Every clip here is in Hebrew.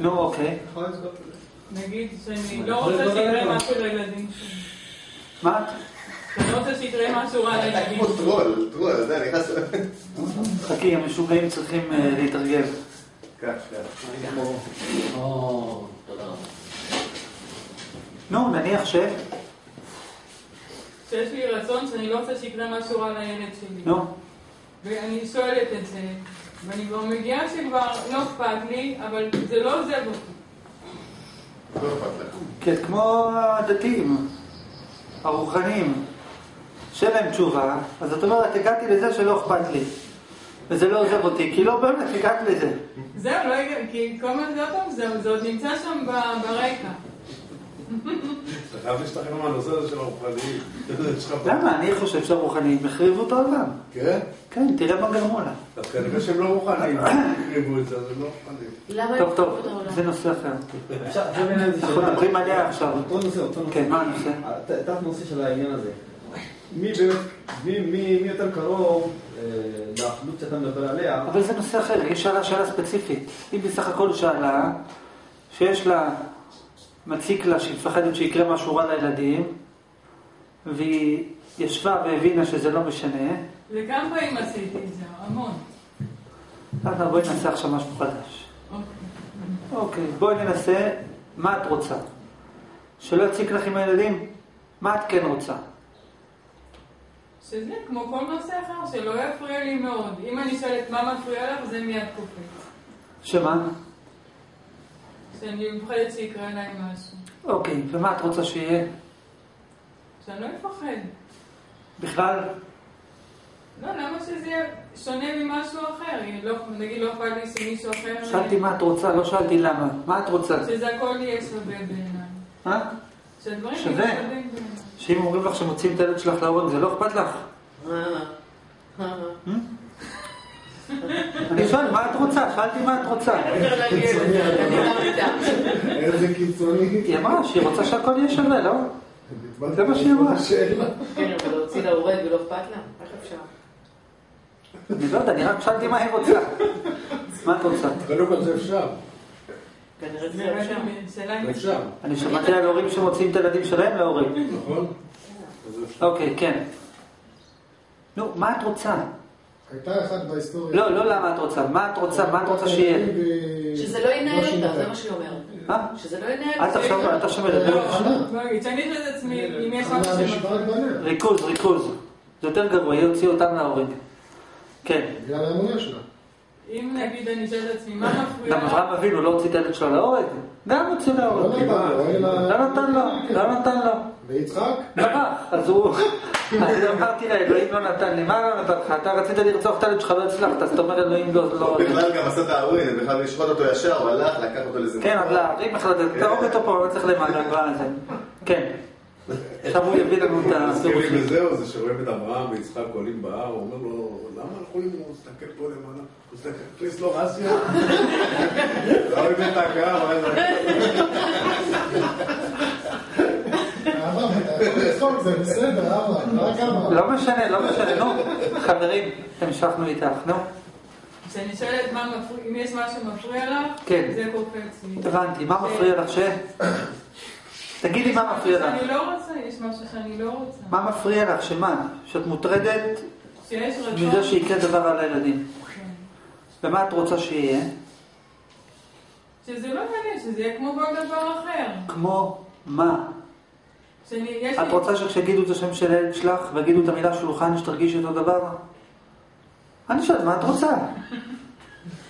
נו, אוקיי. נגיד שאני אני לא יכול רוצה שיקרה? משהו לילדים שלי. מה? אני לא רוצה שיקרה משהו רע אתה לילדים כמו. טרול, טרול, יודע, נכנס... חכי, המשוגעים צריכים אה. או, תודה רבה. נו, נניח ש... שיש לי רצון שאני לא רוצה שיקרה משהו רע לילד שלי. נו, ואני שואלת את זה, ואני כבר מגיעה שכבר לא אכפת לי, אבל זה לא עוזב אותי. לא. כן, כמו הדתיים, הרוחניים, שאין להם תשובה, אז את אומרת, הגעתי לזה שלא אכפת לי. וזה לא עוזב אותי, כי לא באמת הגעת לזה. זהו, לא הגע, כי כל הזמן זה עוד נמצא שם ברקע. אתה חייב להשתחרר מהנושא הזה של הרוחניים. למה? אני חושב שהרוחניים החריבו את העולם. כן? כן, תראה מה גרמו לה. אז כנראה שהם לא רוחניים. הם הקריבו את זה, אז הם לא רוחניים. למה טוב, טוב? זה נושא אחר. זה זה אנחנו. מדברים עליה עכשיו. אותו נושא, אותו נושא. כן, מה הנושא? תת נושא של העניין הזה. מי יותר קרוב אה, לאחדות שאתה מדבר עליה? אבל זה נושא אחר, היא שאלה שאלה ספציפית. היא בסך הכל שאלה שיש לה, מציק לה שהיא מפחדת שיקרה משהו רע לילדים, והיא ישבה והבינה שזה לא משנה. וכמה פעמים עשיתי את זה? המון. אז בואי נעשה עכשיו משהו חדש. אוקיי. אוקיי, בואי ננסה, מה את רוצה? שלא יציק לך עם הילדים? מה את כן רוצה? שזה כמו כל נושא אחר, שלא יפריע לי מאוד. אם אני שואלת מה מפריע לך, זה מיד קופץ. שמה? שאני מפחדת שיקרה להם משהו. אוקיי, ומה את רוצה שיהיה? שאני לא אפחד. בכלל? לא, למה שזה יהיה שונה ממשהו אחר? לא, נגיד לא אכפת לי שמישהו אחר... שאלתי מה את רוצה, לא שאלתי למה. מה את רוצה? שזה הכל יהיה שווה בעיניי. אה? שהדברים שווה. יהיו שווים בעיניי. שאם אומרים לך שמוציאים את הילד שלך להורג, זה לא אכפת לך? אני שואל, מה את רוצה? שאלתי מה את רוצה. איזה קיצוני. היא אמרה שהיא רוצה שהכל יהיה שווה, לא? זה מה שהיא אמרה. כן, אבל להוציא להורג ולא אכפת לה? איך אפשר? אני לא יודע, אני רק שאלתי מה היא רוצה. מה את רוצה? קודם כל זה אפשר. אני שמעתי על הורים שמוציאים את הילדים שלהם להורג. נכון? אוקיי, כן. נו, מה את רוצה? הייתה אחת בהיסטוריה. לא, לא למה את רוצה, מה את רוצה, מה את רוצה שיהיה? שזה לא ינהל אותה, זה מה שהיא אומרת. אה? שזה לא ינהל. לא, עצמי אם יש משהו שמפריע. ריכוז, ריכוז. זה יותר גרוע, היא הוציאה אותם להורג. כן. בגלל האמונה שלה. אם נגיד אני אשאל את עצמי מה מפריע גם אברהם אבינו לא הוציא את הילד שלו להורג? גם הוציא לא להורג. נתן לו, אלא... לא נתן לו, לא נתן לו. ויצחק? ברח, אז הוא... אז אמרתי לה, אלוהים לא נתן לי, מה לא נתן לך? אתה רצית לרצוח את הילד שלך, לא הצלחת, אז אתה אומר אלוהים לא... לא- בכלל גם עשה את הארווין, בכלל לשחוט אותו ישר, הוא הלך, לקח אותו לאיזה... כן, אז להרים החלטת, תהרוג אותו פה, לא צריך למעלה, הזה. כן. עכשיו הוא יביא לנו את מזכיר לי. בזהו, זה שרואים את אברהם ויצחק עולים בהר, הוא אומר לו, למה אנחנו עולים? הוא מסתכל פה למעלה, הוא מסתכל, פליס לא רסיה. לא מבין את אברהם. לא משנה, לא משנה, נו. חברים, המשכנו איתך, נו. כשאני שואלת מפריע, אם יש משהו שמפריע לך, כן. זה קופץ לי. הבנתי, מה מפריע לך ש... תגידי מה מפריע לך. שאני לא רוצה, יש משהו שאני לא רוצה. מה מפריע לך, שמה? שאת מוטרדת שיש רצון. מזה שיקרה דבר על הילדים. כן. ומה את רוצה שיהיה? שזה לא מעניין, שזה יהיה כמו כל דבר אחר. כמו מה? את. רוצה שכשיגידו את השם של הילד שלך ויגידו את המילה שולחן שתרגישי אותו דבר? אני שואל, מה את רוצה?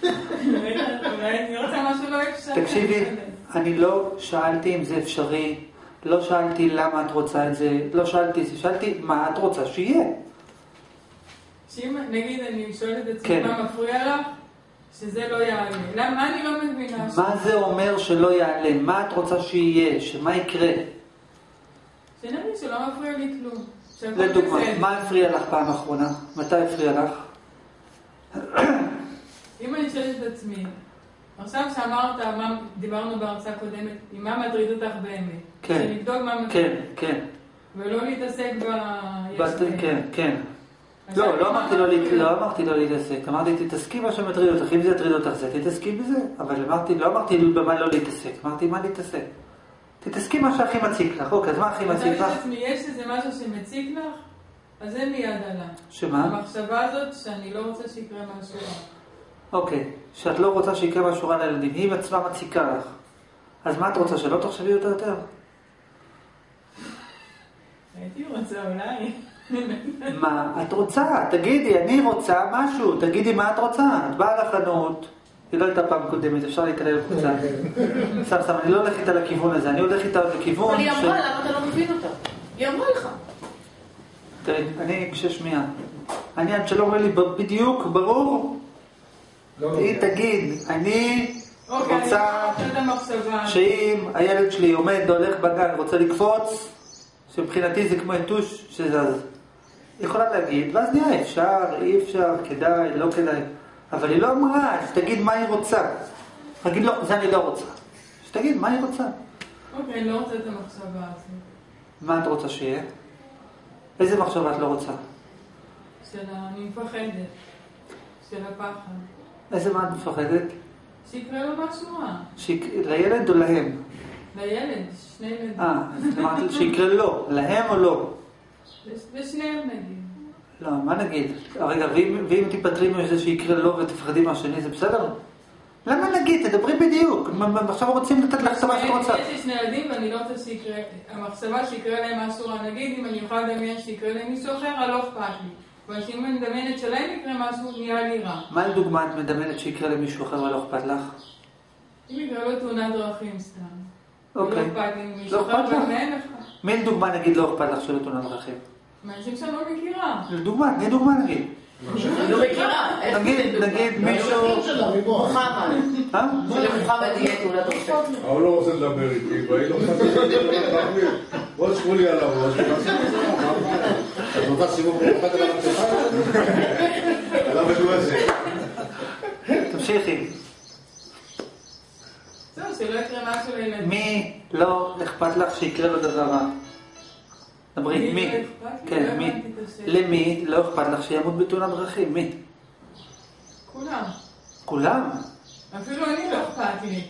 אולי אני רוצה משהו לא אפשרי. תקשיבי, אני לא שאלתי אם זה אפשרי, לא שאלתי למה את רוצה את זה, לא שאלתי, שאלתי מה את רוצה שיהיה. שאם נגיד אני שואלת את עצמי כן. מה מפריע לך, שזה לא יעלה. למה אני לא מבינה? ש- מה זה אומר שלא יעלה? מה את רוצה שיהיה? שמה יקרה? שנבין שלא מפריע לי כלום. לדוגמה. מה הפריע לך פעם אחרונה? מתי הפריע לך? אם אני שואלת את עצמי, עכשיו שאמרת, מה, דיברנו בהרצאה קודמת, עם מה מטריד אותך באמת. כן. שנבדוק מה מטריד. כן, כן. ולא להתעסק ב... בת- כן, כן. לא, לא אמרתי להת- לא אמרתי לו להתעסק, אמרתי תתעסקי מה שמטריד אותך, אם זה יטריד אותך זה, תתעסקי בזה, אבל אמרתי, לא אמרתי במה לא להתעסק, אמרתי מה להתעסק. תתעסקי מה שהכי מציק לך, אוקיי, אז מה הכי מציק לך? יש איזה משהו שמציק לך? אז זה מיד עלה. שמה? המחשבה הזאת שאני לא רוצה שיקרה משהו. אוקיי, שאת לא רוצה שיקרה משהו רע לילדים, היא עצמה מציקה לך. אז מה את רוצה, שלא תחשבי אותה יותר? הייתי רוצה אולי. מה את רוצה? תגידי, אני רוצה משהו, תגידי מה את רוצה. את באה לחנות, היא לא הייתה פעם קודמת, אפשר להתעלל קצת. סתם סתם, אני לא הולך איתה לכיוון הזה, אני הולך איתה לכיוון אבל היא. אמרה, למה אתה לא מבין אותה? היא אמרה לך. תראי, אני קשה שמיעה. אני עד שלא אומר לי בדיוק, ברור, היא נוגע. תגיד, אני אוקיי, רוצה לא. שאם הילד שלי עומד, הולך בגן, רוצה לקפוץ, שמבחינתי זה כמו יתוש שזז. היא יכולה להגיד, ואז נראה, אפשר, אי אפשר, כדאי, לא כדאי. אבל היא לא אמרה, שתגיד מה היא רוצה. תגיד, לא, זה אני לא רוצה. שתגיד מה היא רוצה. אוקיי, אני לא רוצה את המחשבה הזאת. מה את רוצה שיהיה? איזה מחשבה את לא רוצה? של ה... אני מפחדת. של הפחד. איזה מה את מפחדת? שיקרה לו משהו רע. שיק... לילד או להם? לילד, שני ילדים. אה, אז אמרת שיקרה לו, להם או לא? ושניהם נגיד. לא, מה נגיד? רגע, ואם, ואם תיפטרי מזה שיקרה לו ותפחדי מהשני, זה בסדר? למה נגיד? תדברי בדיוק. עכשיו רוצים לתת לך מה שאת רוצה. יש לי שני ילדים ואני לא רוצה שיקרה, המחשבה שיקרה להם משהו רע, נגיד אם אני יכולה לדמיין שיקרה להם מישהו אחר, לא אכפת לי. אבל אם אני מדמיינת שלהם יקרה משהו, נהיה לי רע. מה לדוגמה את מדמיינת שיקרה למישהו אחר ולא אכפת לך? אם יקרה לו תאונת דרכים סתם. אוקיי. לא אכפת לי מישהו לא לך? מי לדוגמה נגיד לא אכפת לך שלא תאונת דרכים? מאנשים שאני לא מכירה. לדוגמה, תני דוגמה נגיד. לא מכירה. נגיד? נגיד מישהו... השם שלה, ריבון. מוחמד. אה? שלמוחמד יהיה תאונת דרכים. ההוא לא רוצה לדבר איתי, והיא לא איתי. בוא תשבו לי על הראש, זה. רוצה סיבוב מיוחד על המקצוע? עליו משהו הזה. תמשיכי. זהו, שלא יקרה משהו לילדים. מי לא אכפת לך שיקרה לו דבר רע? דברי, מי? לא? כן, לא מי? למי לא אכפת לך שימות בתאונת דרכים? מי? כולם. כולם? אפילו אני לא אכפת לי.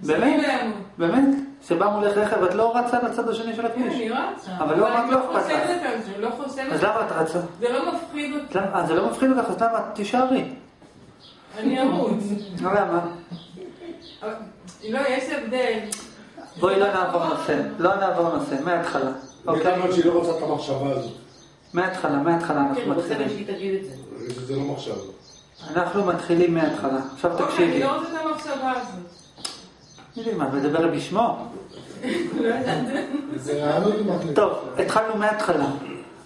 באמת? לא. באמת? שבא מולך רכב ואת לא רצה לצד השני של כן, הכביש? אני רצה. אבל לא אמרת אני לא אכפת לך. חושבת על זה, לא. אז למה את רצה? זה לא מפחיד למה- אה, זה לא מפחיד אותך, אז למה? תישארי. אני אמות. לא למה? לא, יש הבדל. בואי לא נעבור נושא. לא נעבור נושא, מההתחלה. היא אוקיי? אומרת שהיא לא רוצה את המחשבה הזאת. מההתחלה, מההתחלה כן, אנחנו הוא רוצה מתחילים. שהיא תגיד את זה. לא מחשבה. אנחנו מתחילים מההתחלה. עכשיו אוקיי, אני תקשיבי. לא רוצה את המחשבה הזאת. תגידי, מה, את מדברת בשמו? לא מחליט. טוב, התחלנו מההתחלה.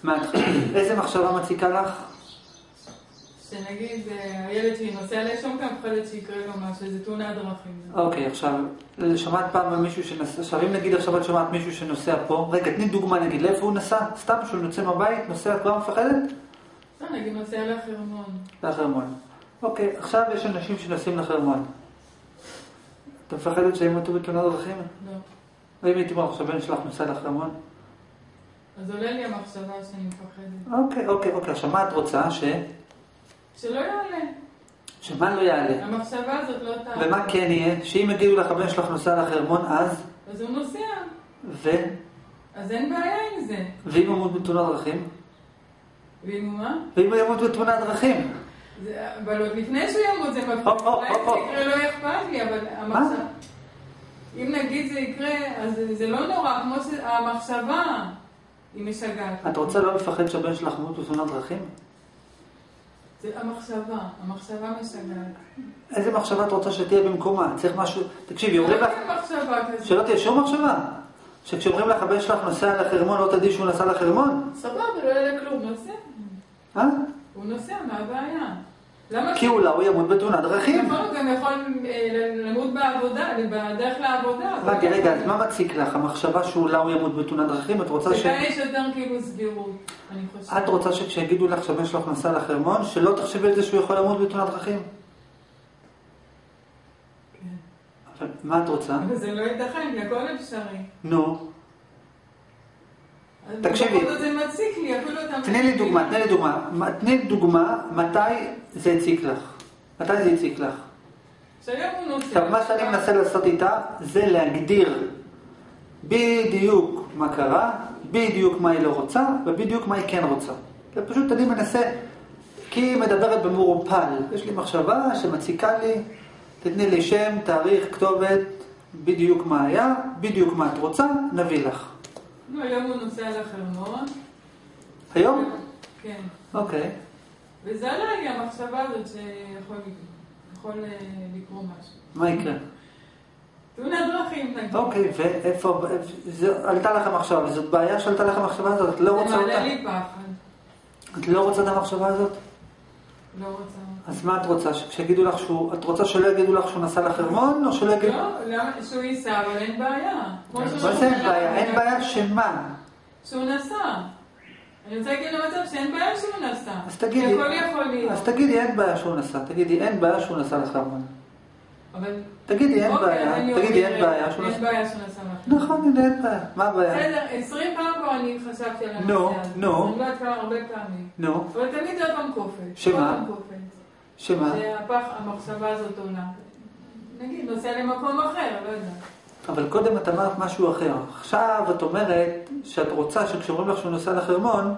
מההתחלה. איזה מחשבה מציקה לך? שנגיד, אה, הילד שלי נוסע לשם כאן, מפחדת שיקרה לו משהו, איזה תאונת דרכים. אוקיי, עכשיו, שמעת פעם על מישהו שנסע, עכשיו אם נגיד עכשיו את שומעת מישהו שנוסע פה, רגע, תני דוגמה נגיד, לאיפה הוא נסע? סתם שהוא יוצא מהבית, נוסע, את כבר מפחדת? לא, נגיד נוסע לחרמון. לחרמון. אוקיי, עכשיו יש אנשים שנוסעים לחרמון. את מפחדת שהם ימותו בתאונת דרכים? לא. ואם הייתי אומר עכשיו בן שלך נוסע לחרמון? אז עולה לי המחשבה שאני מפחדת. אוקיי, אוקיי, אוקיי, עכשיו מה את רוצה? ש... שלא יעלה. שמה לא יעלה? המחשבה הזאת לא תעלה. ומה כן יהיה? שאם יגידו לך הבן שלך נוסע לחרמון אז? אז הוא נוסע. ו... אז אין בעיה עם זה. ואם הוא ימות בתאונת דרכים? ואם הוא מה? ואם הוא ימות בתאונת דרכים? אבל עוד לפני שהוא ימות זה מפחיד. אולי זה. יקרה לא אכפת לי, אבל המחשבה... אם נגיד זה יקרה, אז זה- לא נורא, כמו שהמחשבה היא משגעת. את רוצה לא לפחד שהבן שלך ימות בתאונת דרכים? זה המחשבה, המחשבה משגעת. איזה מחשבה את רוצה שתהיה במקומה? צריך משהו... תקשיבי, אומרים לך... לא תהיה מחשבה כזאת. שלא תהיה שום מחשבה. שכשאומרים לך הבן שלך נוסע לחרמון, לא תדעי שהוא נסע לחרמון? סבבה, לא יעלה כלום. נוסע, אה? הוא נוסע, מה הבעיה? למה? כי אולי הוא ימות בתאונת דרכים. נכון, הוא גם יכול אה, למות בעבודה, בדרך לעבודה. רגע, רגע, אז מה מציק לך? המחשבה שאולי הוא ימות בתאונת דרכים? את רוצה ש... יש יותר כאילו סבירות, אני חושבת. את רוצה שכשיגידו לך שהבן שלך נסע לחרמון, שלא תחשבי על זה שהוא יכול למות בתאונת דרכים? כן. אבל מה את רוצה? זה לא ייתכן, הכל אפשרי. נו. תקשיבי. תני לי דוגמה, תני לי דוגמה. מה- תני לי דוגמה מתי זה הציק לך. מתי זה הציק לך. עכשיו, מה שאני מנסה לעשות איתה זה להגדיר בדיוק מה קרה, בדיוק מה היא לא רוצה, ובדיוק מה היא כן רוצה. זה פשוט אני מנסה, כי היא מדברת במעורפל. יש לי מחשבה שמציקה לי, תתני לי שם, תאריך, כתובת, בדיוק מה היה, בדיוק מה את רוצה, נביא לך. לא, היום הוא נוסע לחרמון. היום? כן. אוקיי. וזה עלה לי המחשבה הזאת שיכול יכול, אה, לקרות משהו. מה יקרה? תאונת דרכים, נגיד. אוקיי, ואיפה, זה עלתה לך מחשבה, זאת בעיה שעלתה לך המחשבה הזאת, את לא זה רוצה אותה? מעלה לי פחד. את לא רוצה את המחשבה הזאת? לא רוצה. אז מה את רוצה? שיגידו לך שהוא, את רוצה שלא יגידו לך שהוא נסע לחרמון, או שלא יגידו... לא, למה? שהוא ייסע, אבל אין בעיה. מה זה אין. בעיה? אין בעיה שמה? שהוא נסע. אני רוצה להגיד למצב שאין בעיה שהוא נסע. אז תגידי, הכל יכול להיות. אז תגידי אין בעיה שהוא נסע, תגידי אין בעיה שהוא נסע לחרמון. אבל... תגידי אין אוקיי, בעיה, תגידי אין בעיה שהוא אין. בעיה נסע לחרמון. נכון, הנה אין בעיה, מה הבעיה? בסדר, עשרים פעם כבר אני חשבתי על נו, הנושא הזה. נו. אני לא יודעת כמה, הרבה פעמים. נו, אבל תמיד זה עוד פעם קופץ. שמה? שמה? שהפח, המחשבה הזאת עולה. נגיד, נוסע למקום אחר, לא יודעת. אבל קודם את אמרת משהו אחר. עכשיו את אומרת שאת רוצה שכשאומרים לך שהוא נוסע לחרמון,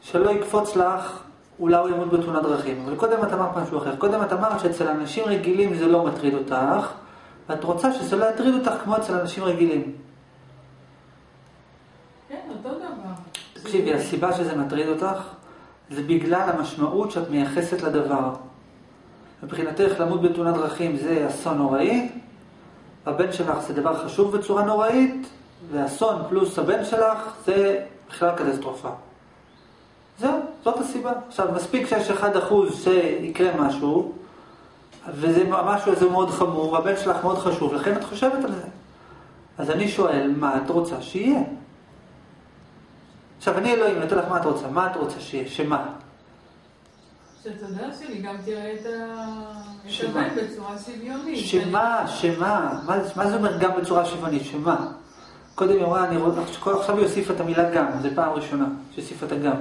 שלא יקפוץ לך, אולי הוא ימות בתאונת דרכים. אבל קודם את אמרת משהו אחר. קודם את אמרת שאצל אנשים רגילים זה לא מטריד אותך, ואת רוצה שזה לא יטריד אותך כמו אצל אנשים רגילים. כן, אותו דבר. תקשיבי, הסיבה שזה מטריד אותך, זה בגלל המשמעות שאת מייחסת לדבר. מבחינתך למות בתאונת דרכים זה אסון נוראי, הבן שלך זה דבר חשוב בצורה נוראית, ואסון פלוס הבן שלך זה בכלל קטסטרופה. זהו, זאת הסיבה. עכשיו, מספיק שיש 1% שיקרה משהו, וזה משהו הזה מאוד חמור, והבן שלך מאוד חשוב, לכן את חושבת על זה. אז אני שואל, מה את רוצה שיהיה? עכשיו, אני אלוהים, אני אתן לך מה את רוצה, מה את רוצה שיהיה, שמה? שתודה שלי גם תראה את ה- את שמה? הבן בצורה שוויונית. שמה, שמה, מה, מה זה אומר גם בצורה שוויונית, שמה? קודם היא אמרה, אני רוצה, עכשיו היא הוסיפה את המילה גם, זו פעם ראשונה שהוסיפה את הגם.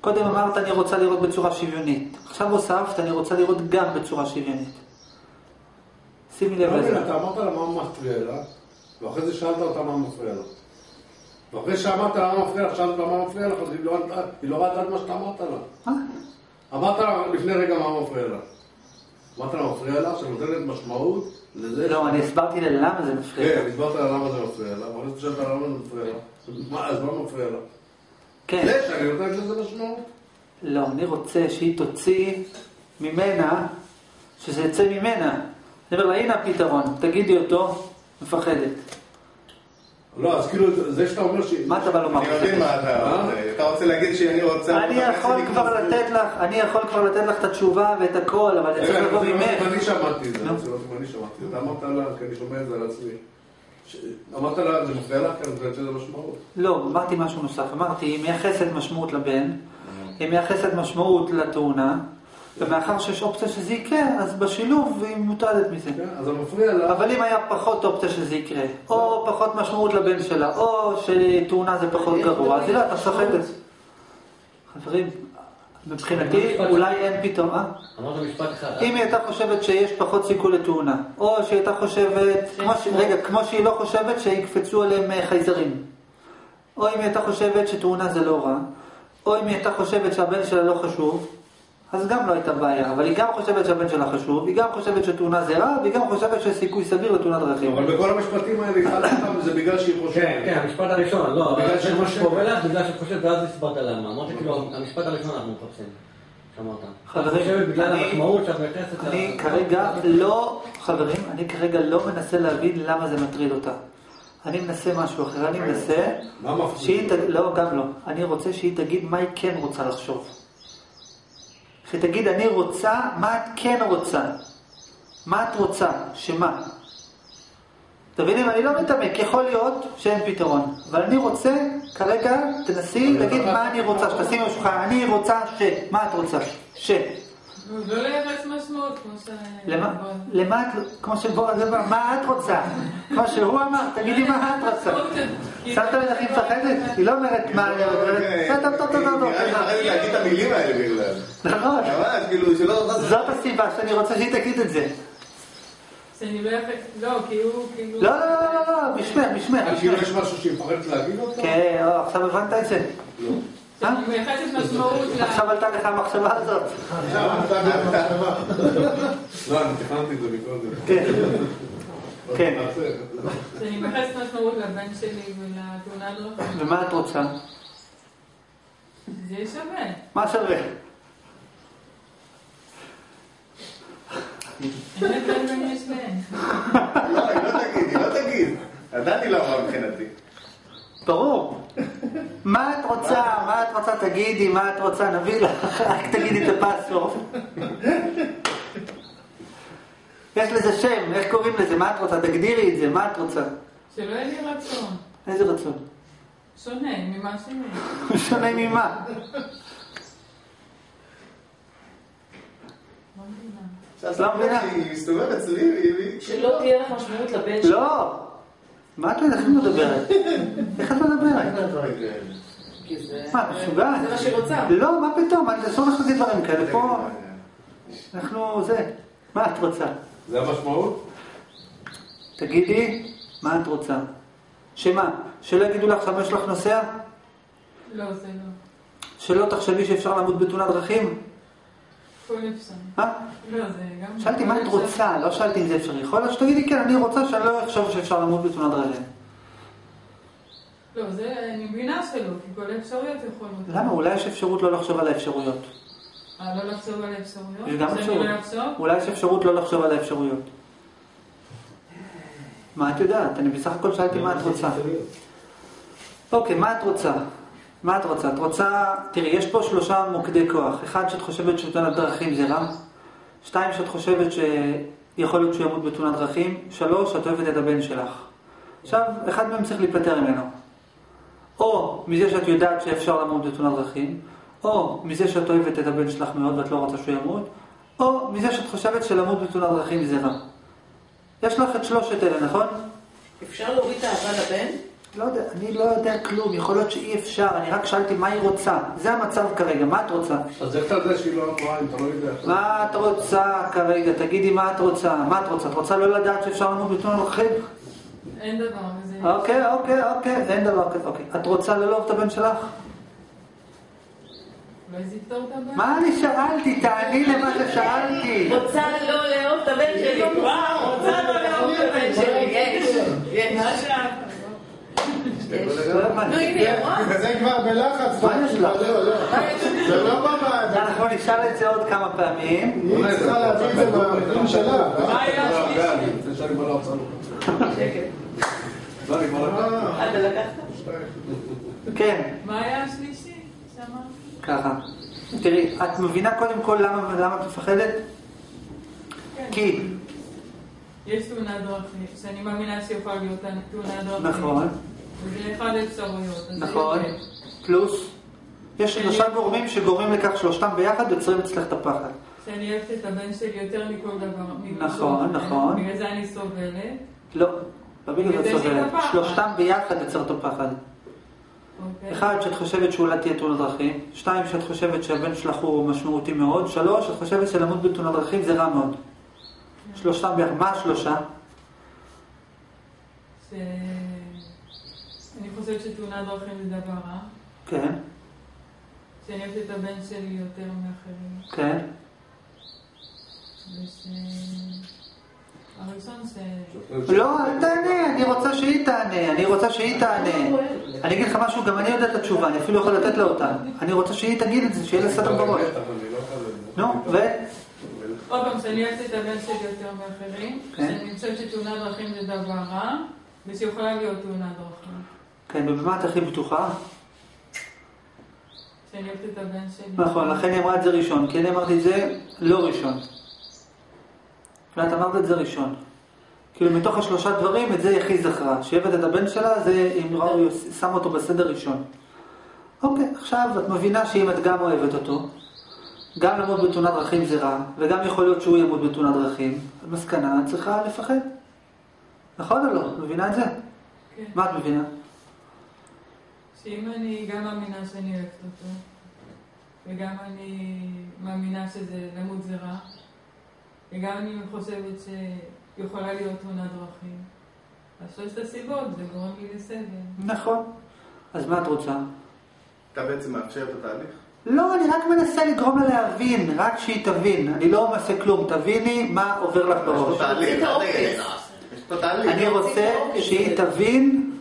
קודם אמרת אני רוצה לראות בצורה שוויונית, עכשיו הוספת אני רוצה לראות גם בצורה שוויונית. שימי לב לא לזה. אתה אמרת לה מה מפריע לה, ואחרי זה שאלת אותה מה מפריע לה. ואחרי שאמרת לה מה מפריע לך, שאלת מה מפריע לך, אז היא לא היא לא ראתה את מה שאתה אמרת לה. מה? אמרת לה לפני רגע מה מפריע לה. אמרת לה מפריע לה, שנותנת משמעות לזה... לא, אני הסברתי לה למה זה מפריע. כן, הסברת לה למה זה מפריע לה, אבל אני חושבת לה למה זה מפריע לה. מה, אז מה מפריע לה? כן. זה שאני נותנת לזה משמעות. לא, אני רוצה שהיא תוציא ממנה, שזה יצא ממנה. אני אומר לה, הנה הפתרון, תגידי אותו, מפחדת. לא, אז כאילו, זה שאתה אומר ש... מה אתה בא לומר? אני מבין מה אתה רוצה. אתה רוצה להגיד שאני רוצה... אני יכול כבר לתת לך, אני יכול כבר לתת לך את התשובה ואת הכל, אבל זה צריך לבוא רוצה לראות אם ממך. אני שמעתי את זה, לראות אם אני שמעתי. אתה אמרת לה, כי אני שומע את זה על עצמי. אמרת לה, זה מפריע לך, כי אני נותנת לזה משמעות. לא, אמרתי משהו נוסף. אמרתי, היא מייחסת משמעות לבן, היא מייחסת משמעות לתאונה, ומאחר שיש אופציה שזה יקרה, אז בשילוב היא מוטרדת מזה. כן, אז זה מפריע לה. אבל אם היה פחות אופציה שזה יקרה, או פחות משמעות לבן שלה, או שתאונה זה פחות גרוע, אז היא לא, אתה מפחדת. חברים, מבחינתי אולי אין פתאום, אה? אמרת משפט אחד. אם היא הייתה חושבת שיש פחות סיכוי לתאונה, או שהיא הייתה חושבת. רגע, כמו שהיא לא חושבת שיקפצו עליהם אה, חייזרים, או אם היא הייתה חושבת שתאונה זה לא רע, או אם היא הייתה חושבת שהבן שלה לא חשוב, אז גם לא הייתה בעיה, אבל היא גם חושבת שהבן שלה חשוב, היא גם חושבת שתאונה זה רע, והיא גם חושבת שיש סיכוי סביר לתאונת דרכים. אבל בכל המשפטים האלה התחלת אותם, וזה בגלל שהיא חושבת. כן, כן, המשפט הראשון, לא, בגלל שהיא חושבת. שקורה לך, בגלל שאת חושבת, ואז הסברת למה. אמרת כאילו, המשפט הראשון אנחנו מחפשים. אני- כרגע לא, חברים, אני כרגע לא מנסה להבין למה זה מטריד אותה. אני מנסה משהו אחר, אני מנסה? שהיא לא, גם לא. אני רוצה שהיא תגיד מה היא כן רוצה לחשוב. שתגיד, אני רוצה, מה את כן רוצה? מה את רוצה? שמה? אתם מבינים? אני לא מתעמק, יכול להיות שאין פתרון. אבל אני רוצה, כרגע, תנסי להגיד מה אני רוצה, שתשימי בשולחן, אני רוצה ש... מה את רוצה? ש... לא משמעות, כמו ש... למה, למה את, כמו שבועז אמר, מה את רוצה? כמו שהוא אמר, תגידי מה את רוצה. שמת לב איך היא מפחדת? היא לא אומרת מה אני אומרת. טוב, טוב, טוב, טוב, טוב. נראה לי מפחדת להגיד את המילים האלה בגלל. נכון. ממש, כאילו, שלא... זאת הסיבה שאני רוצה שהיא תגיד את זה. שאני לא. לא, כי הוא כאילו... לא, לא, לא, לא, לא, בשמך, בשמך, אה, כאילו. יש משהו שהיא מפחדת להגיד אותו? כן, עכשיו הבנת את זה. שאני מייחסת משמעות ל... עכשיו עלתה לך המחשבה הזאת. עכשיו אתה גם במחשבה. לא, אני תכננתי את זה מקודם. כן. כן. שאני מייחסת משמעות לבן שלי ולתאונת דרכים. ומה את רוצה? זה יהיה שווה. מה שווה? לא, היא לא תגיד, היא לא תגיד. ידעתי למה מבחינתי. ברור. מה את רוצה? מה את רוצה? תגידי, מה את רוצה? נביא לך. רק תגידי את הפסוורד. יש לזה שם, איך קוראים לזה? מה את רוצה? תגדירי את זה, מה את רוצה? שלא יהיה לי רצון. איזה רצון? שונה ממה שאני. שונה ממה? לא מבינה. לא מבינה. היא מסתובבת. שלא תהיה לך משמעות לבן שלי. לא. מה את איך את מדברת? איך את מדברת? מה, משוגעת? זה מה שהיא רוצה. לא, מה פתאום? תעשו לך להגיד דברים כאלה. פה אנחנו זה. מה את רוצה? זה המשמעות? תגידי, מה את רוצה? שמה? שלא יגידו לך יש לך נוסע? לא, זה לא. שלא תחשבי שאפשר למות בתאונת דרכים? הכל אפשר. אה? לא, זה גם... שאלתי מה את. רוצה, לא שאלתי אם זה אפשרי. יכול להיות שתגידי כן, אני רוצה שאני לא אחשוב שאפשר למות בתאונת דרכים. לא, זה, אני מבינה שלא, כי כל האפשרויות יכולות. למה? אולי יש אפשרות לא לחשוב על האפשרויות. אה, לא לחשוב על האפשרויות? יש גם אפשרות. לא אחשוב? אולי יש אפשרות לא לחשוב על האפשרויות. מה את יודעת? אני בסך הכל שאלתי מה את רוצה. אוקיי, מה את רוצה? מה את רוצה? את רוצה... תראי, יש פה שלושה מוקדי כוח. אחד, שאת חושבת שתאונת דרכים זה רע. שתיים, שאת חושבת שיכול להיות שהוא ימות בתאונת דרכים. שלוש, שאת אוהבת את הבן שלך. עכשיו, אחד מהם צריך להיפטר ממנו. או מזה שאת יודעת שאפשר למות בתאונת דרכים, או מזה שאת אוהבת את הבן שלך מאוד ואת לא רוצה שהוא ימות, או מזה שאת חושבת שלמות בתאונת דרכים זה רע. יש לך את שלושת אלה, נכון? אפשר להוריד את האהבה לבן? לא יודע, אני לא יודע כלום, יכול להיות שאי אפשר, אני רק שאלתי מה היא רוצה. זה המצב כרגע, מה את רוצה? אז איך אתה יודע שהיא לא אמרה אם אתה לא יודע? מה את רוצה כרגע? תגידי מה את רוצה. מה את רוצה? את רוצה לא לדעת שאפשר למות בתאונת דרכים? אין דבר כזה. אוקיי, אוקיי, אוקיי, אין דבר כזה, אוקיי. את רוצה לא לאהוב את הבן שלך? מה אני שאלתי? תעני למה ששאלתי. רוצה לא לאהוב את הבן שלי. וואו, רוצה לא לאהוב את הבן שלי. יש, יש. מה שאף לא הבנתי. נו, הנה, היא אמרה. זה כבר בלחץ. מה יש לה? לא, לא. זה לא בבית. אנחנו נשאל את זה עוד כמה פעמים. היא צריכה להביא את זה מהמקרים שלה. מה היה לא, השלישי? לא? כן, מה היה השלישי? ככה. תראי, את מבינה קודם כל למה למה את מפחדת? כן. כי, יש תאונת דרכים, שאני מאמינה שיכולה להיות תאונת דרכים. נכון, אחד האפשרויות. נכון. פלוס, יש שלושה גורמים שגורמים לכך שלושתם ביחד יוצרים אצלך את הפחד. שאני אוהבת את הבן שלי יותר מכל דבר. נכון. נכון. בגלל זה אני סובלת. לא, לא בגלל זה סובלת. שלושתם ביחד יוצר את הפחד. אוקיי? אחד, שאת חושבת שאולי תהיה תאונת דרכים. שתיים, שאת חושבת שהבן שלך הוא משמעותי מאוד. שלוש, את חושבת שלמות בתאונת דרכים זה רע מאוד. שלושתם ביחד. מה השלושה? חושבת שתאונת דרכים זה דבר רע. כן, שאני אוהבת את הבן שלי יותר מאחרים. כן. וש... לא, אל תענה, אני רוצה שהיא תענה, אני רוצה שהיא תענה. אני אגיד לך משהו, גם אני יודע את התשובה, אני אפילו יכול לתת לה אותה. אני רוצה שהיא תגיד את זה, שיהיה לה סדר בראש. לא. נו, ו? עוד פעם, שאני אוהבת את הבן שלי יותר מאחרים. כן. שאני חושבת שתאונת דרכים זה דבר רע, ושיכולה להיות תאונת דרכים. כן, ובמה את הכי בטוחה? שאני אוהבת את הבן שלי. נכון, לכן היא אמרה את זה ראשון, כי אני אמרתי את זה לא ראשון. ואת אמרת את זה ראשון. כאילו מתוך השלושה דברים, את זה היא הכי זכרה. שהיא אוהבת את הבן שלה, זה אם ראוי, שם אותו בסדר ראשון. אוקיי, עכשיו את מבינה שאם את גם אוהבת אותו, גם למות בתאונת דרכים זה רע, וגם יכול להיות שהוא ימות בתאונת דרכים, המסקנה, את צריכה לפחד. נכון או לא? את מבינה את זה? כן. מה את מבינה? שאם אני גם מאמינה שאני אוהבת אותו, וגם אני מאמינה שזה למות זה רע, וגם אני חושבת שיכולה להיות תאונת דרכים, אז שלושת הסיבות זה גורם לי לסבל. נכון. אז מה את רוצה? אתה בעצם מאפשר את התהליך? לא, אני רק מנסה לגרום לה להבין, רק שהיא תבין. אני לא עושה כלום, תביני מה עובר לך בראש. יש פה תהליך. אני רוצה שהיא תבין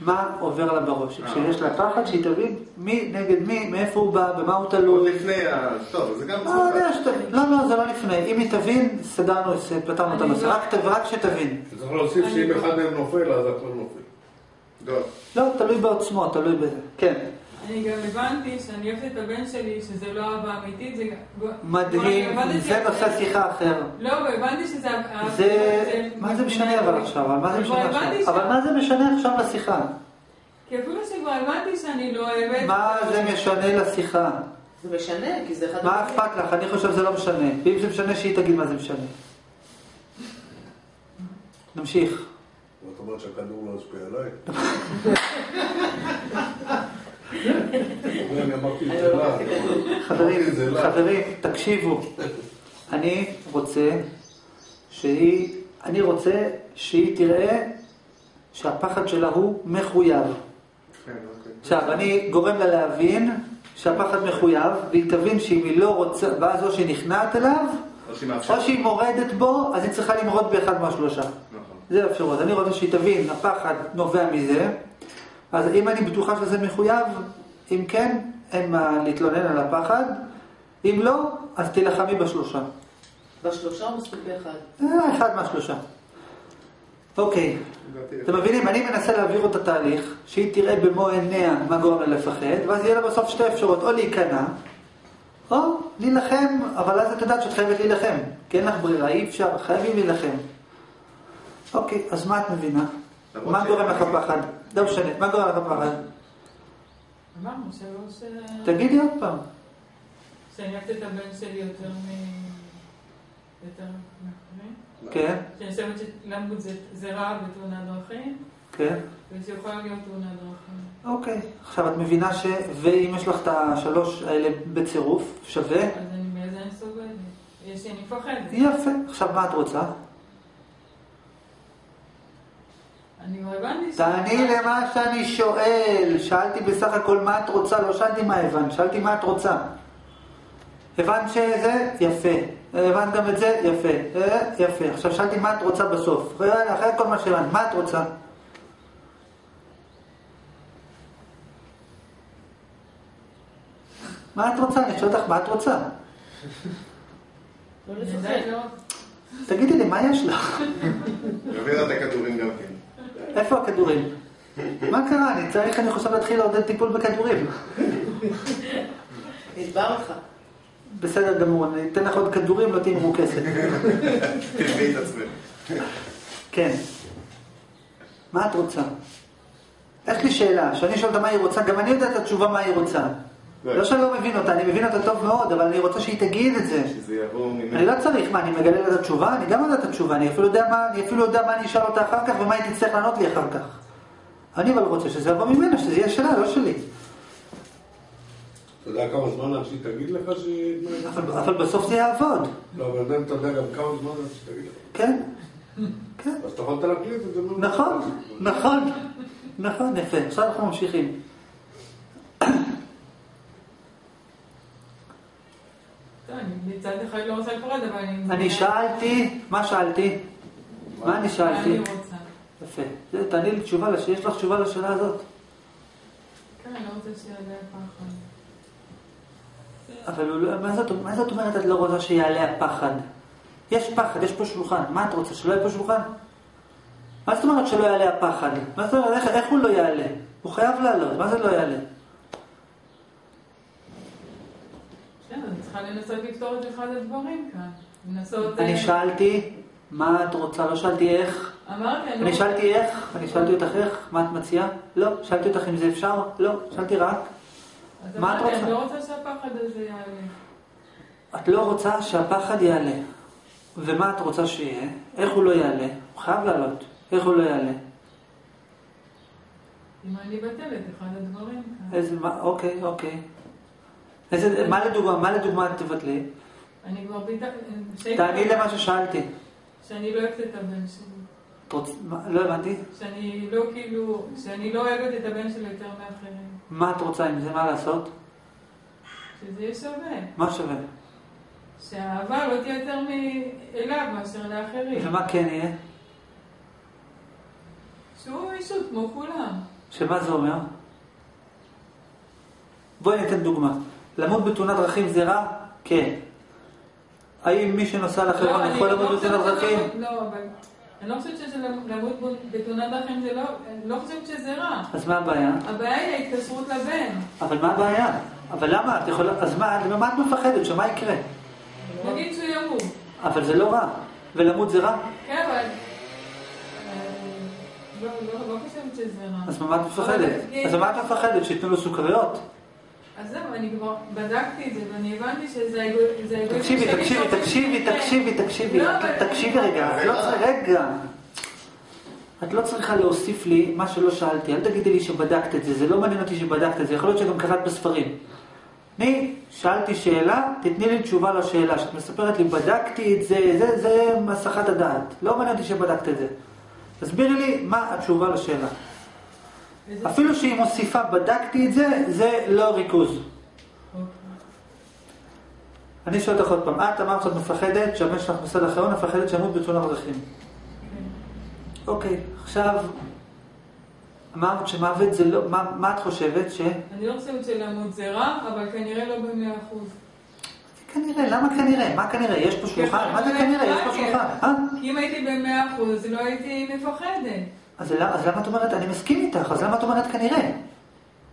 מה עובר לה בראש. אה. כשיש לה פחד, שהיא תבין מי נגד מי, מאיפה הוא בא, במה הוא עוד תלוי. לפני ה... טוב, זה גם לא, יודע שת- לא, לא, זה לא לפני. אם היא תבין, סגרנו, פתרנו את הנושא. לא- רק שתבין. צריך להוסיף שאם לא- אחד מהם נופל, אז הכל נופל. טוב. לא, תלוי בעוצמו, תלוי בזה. כן. אני גם הבנתי שאני אוהבת את הבן שלי, שזה לא אהבה אמיתית, זה גם... מדהים, הבנתי זה נושא שיחה אחר. לא, והבנתי שזה... זה, מה זה משנה אבל עכשיו? אבל מה זה משנה הבנתי עכשיו? אבל מה זה משנה עכשיו לשיחה? כי אפילו שכבר הבנתי שאני לא אוהבת... מה זה משנה לשיחה? זה משנה, כי זה אחד... מה אכפת לך? אני חושב שזה לא משנה. ואם זה משנה, שהיא תגיד מה זה משנה. נמשיך. זאת אומרת שהכדור לא ישפיע עליי. חברים. חברים, תקשיבו. אני רוצה שהיא, אני רוצה שהיא תראה שהפחד שלה הוא מחויב. כן, אוקיי. עכשיו, אני גורם לה להבין שהפחד מחויב, והיא תבין שאם היא לא רוצה, ואז או שהיא נכנעת אליו, או. שהיא מורדת בו, אז היא צריכה למרוד באחד מהשלושה. נכון. זה האפשרות. אני רוצה שהיא תבין, הפחד נובע מזה, אז אם אני בטוחה שזה מחויב, אם כן, אין מה להתלונן על הפחד, אם לא, אז תילחמי בשלושה. בשלושה או מספיק באחד? אה, אחד מהשלושה. אוקיי, אתם מבינים? אני מנסה להעביר את התהליך, שהיא תראה במו עיניה מה גורם לה לפחד, ואז יהיה לה בסוף שתי אפשרויות, או להיכנע, או להילחם, אבל אז את יודעת שאת חייבת להילחם, כי אין לך ברירה, אי אפשר, חייבים להילחם. אוקיי, אז מה את מבינה? מה גורם לך פחד? לא משנה, מה גורם פחד? אמרנו שלא. תגידי עוד פעם. אוהבת את הבן שלי יותר מ... יותר מאחרים. כן, שאני חושבת שלמות זה- רע בתאונת דרכים, כן. ושיכולה להיות תאונת דרכים. אוקיי, עכשיו את מבינה ש... ואם יש לך את השלוש האלה בצירוף, שווה? אז אני מאיזה אני סובלת. יש שאני מפחדת. יפה. עכשיו מה את רוצה? אני כבר הבנתי ש... תעני למה שאני שואל. שאלתי בסך הכל מה את רוצה, לא שאלתי מה הבנת, שאלתי מה את רוצה. הבנת שזה? יפה. הבנת גם את זה? יפה. אה, יפה. עכשיו שאלתי מה את רוצה בסוף. אחרי אחרי כל מה שהבנת, מה את רוצה? מה את רוצה? אני שואל אותך מה את רוצה. לא לא... תגידי לי, מה יש לך? העבירה את הכדורים גם כן. איפה הכדורים? מה קרה? אני צריך, אני חושב, להתחיל לעודד טיפול בכדורים. נדבר לך. בסדר גמור, אני אתן לך עוד כדורים, לא תהיי מרוכזת. תשבי את עצמך. כן. מה את רוצה? יש לי שאלה, כשאני שואל אותה מה היא רוצה, גם אני יודע את התשובה מה היא רוצה. לא שאני לא מבין אותה, אני מבין אותה טוב מאוד, אבל אני רוצה שהיא תגיד את זה. שזה יבוא ממנו. אני לא צריך, מה, אני מגלה לה את התשובה? אני גם יודע את התשובה, אני אפילו יודע מה, אני אפילו יודע מה אני אשאל אותה אחר כך ומה היא תצטרך לענות לי אחר כך. אני אבל רוצה שזה יבוא ממנה, שזה יהיה שלה, לא שלי. אתה יודע כמה זמן עד שהיא תגיד לך שהיא... אבל, בסוף זה יעבוד, לא, אבל עדיין אתה יודע גם כמה זמן עד שהיא תגיד לך. כן? כן. אז אתה יכולת להקליט את זה. נכון, נכון, נכון, יפה. עכשיו אנחנו ממשיכים. טוב, אני מצד אחד לא רוצה לפחד, אבל אני... אני שאלתי, מה שאלתי? מה אני שאלתי? יפה. זה, תעני לי תשובה, יש לך תשובה לשאלה הזאת. כן, אני לא רוצה שיעלה פחד. אבל לא- מה זאת, אומרת את לא רוצה שיעלה הפחד? יש פחד, יש פה שולחן. מה את רוצה, שלא יהיה פה שולחן? מה זאת אומרת שלא יעלה הפחד? מה זאת אומרת, איך הוא לא יעלה? הוא חייב לעלות, מה זה לא יעלה? בסדר, אני צריכה לנסות לפתור את אחד הדברים כאן. לנסות... אני אה, שאלתי, מה את רוצה? לא שאלתי איך. אמרתי, אני לא... שאלתי איך, אני שאלתי אותך איך, מה את מציעה? לא. שאלתי אותך אם זה אפשר? לא. שאלתי רק. מה את רוצה? אני לא רוצה שהפחד הזה יעלה. את לא רוצה שהפחד יעלה. ומה את רוצה שיהיה? איך הוא לא יעלה? הוא חייב לעלות. איך הוא לא יעלה? אם אני מבטלת אחד הדברים. איזה, אוקיי, אוקיי. איזה, מה לדוגמה, מה לדוגמה תבטלי? אני כבר ביטלתי, תעני למה ששאלתי. שאני לא אוהבת את הבן שלי. רוצ- מה- לא הבנתי. שאני לא כאילו, שאני לא אוהבת את הבן שלי יותר מאחרים. מה את רוצה עם זה? מה לעשות? שזה יהיה שווה. מה שווה? שהאהבה לא תהיה יותר מאליו מאשר לאחרים. ומה כן יהיה? שהוא אישות כמו כולם. שמה זה אומר? בואי ניתן דוגמה. למות בתאונת דרכים זה רע? כן. האם מי שנוסע לחברון לא, יכול לא למות חושבת בתאונת דרכים? לא, אבל אני לא חושבת שזה למות בתאונת דרכים זה לא, אני לא חושבת שזה רע. אז מה הבעיה? הבעיה היא ההתקשרות לבן. אבל מה הבעיה? אבל למה? את יכולה... אז מה, ממה את מפחדת? שמה יקרה? נגיד שהוא ימות. אבל זה לא רע. ולמות זה רע? כן, אבל... אה, לא, לא, לא חושבת שזה רע. אז ממה את מפחדת? אבל- אז ממה את מפחדת? שייתנו לו סוכריות? אז זהו, אני כבר בדקתי את זה, ואני הבנתי שזה האגו- זה האגואיזם תקשיבי, תקשיבי, תקשיבי. תקשיבי, תקשיבי, לא, תקשיבי רגע, לא רגע. את לא צריכה להוסיף לי מה שלא שאלתי, אל תגידי לי שבדקת את זה, זה לא מעניין אותי שבדקת את זה, יכול להיות שגם קראת בספרים. אני שאלתי שאלה, תתני לי תשובה לשאלה. כשאת מספרת לי, בדקתי את זה, זה, זה הסחת הדעת. לא מעניין אותי שבדקת את זה. תסבירי לי מה התשובה לשאלה. אפילו שהיא מוסיפה, בדקתי את זה, זה לא ריכוז. אוקיי. אני שואל אותך עוד פעם, את אמרת שאת מפחדת שהבן שלך נוסע לאחרון, מפחדת שימות בתאונת דרכים. כן. אוקיי, עכשיו, אמרת שמוות זה לא, מה, מה את חושבת? ש... אני לא חושבת שלמות זה רע, אבל כנראה לא במאה אחוז. כנראה, למה כנראה? מה כנראה? יש פה שולחן? מה זה כנראה? יש פה שולחן. אה? כי אם הייתי במאה אחוז, לא הייתי מפחדת. אז אז למה את אומרת, אני מסכים איתך, אז למה את אומרת כנראה?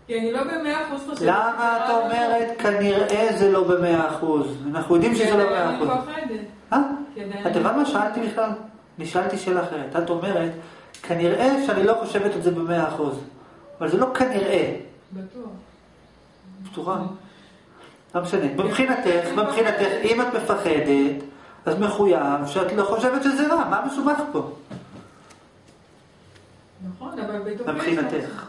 כי אני לא במאה אחוז חושבת... למה את אומרת כנראה זה לא במאה אחוז? אנחנו יודעים שזה לא במאה אחוז. אה? את הבנת מה שאלתי בכלל? אני שאלתי שאלה אחרת. את אומרת, כנראה שאני לא חושבת את זה במאה אחוז. אבל זה לא כנראה. בטוח. בטוחה? לא משנה. מבחינתך, מבחינתך, אם את מפחדת, אז מחויב שאת לא חושבת שזה רע. מה מסובך פה? נכון, אבל בתוכי... מבחינתך.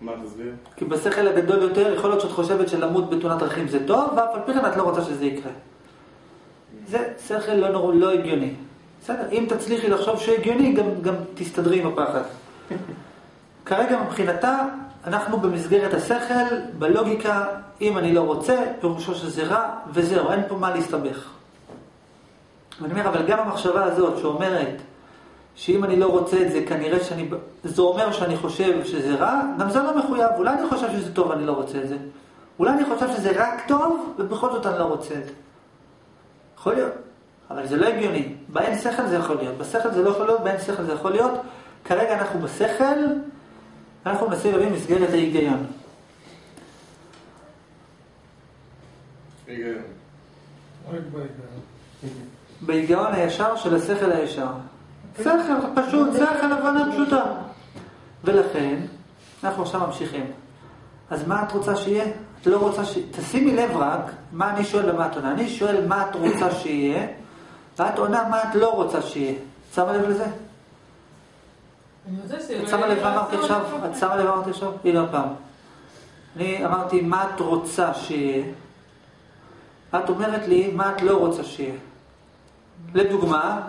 מה, תסביר? כי בשכל הגדול יותר, יכול להיות שאת חושבת שלמות בתאונת דרכים זה טוב, ואף על פי כן את לא רוצה שזה יקרה. זה שכל לא, נור... לא הגיוני. בסדר, אם תצליחי לחשוב שהגיוני, גם, גם תסתדרי עם הפחד. כרגע מבחינתה, אנחנו במסגרת השכל, בלוגיקה, אם אני לא רוצה, פירושו שזה רע, וזהו, אין פה מה להסתבך. ואני אומר, אבל גם המחשבה הזאת שאומרת שאם אני לא רוצה את זה, כנראה שאני... זה אומר שאני חושב שזה רע, גם זה לא מחויב. אולי אני חושב שזה טוב ואני לא רוצה את זה. אולי אני חושב שזה רק טוב, ובכל זאת אני לא רוצה את זה. יכול להיות. אבל זה לא הגיוני. באין שכל זה יכול להיות. בשכל זה לא יכול להיות, באין שכל זה יכול להיות. כרגע אנחנו בשכל, אנחנו מנסים להבין מסגרת ההיגיון. בהיגיון הישר של השכל הישר. שכל פשוט, שכל הבנה פשוטה. ולכן, אנחנו עכשיו ממשיכים. אז מה את רוצה שיהיה? את לא רוצה ש... תשימי לב רק, מה אני שואל ומה את עונה. אני שואל מה את רוצה שיהיה, ואת עונה מה את לא רוצה שיהיה. את שמה לב לזה? את שמה לב לי מה אמרתי עכשיו? את שמה לב מה אמרתי עכשיו? הנה עוד פעם. אני אמרתי מה את רוצה שיהיה. את אומרת לי מה את לא רוצה שיהיה. לדוגמה,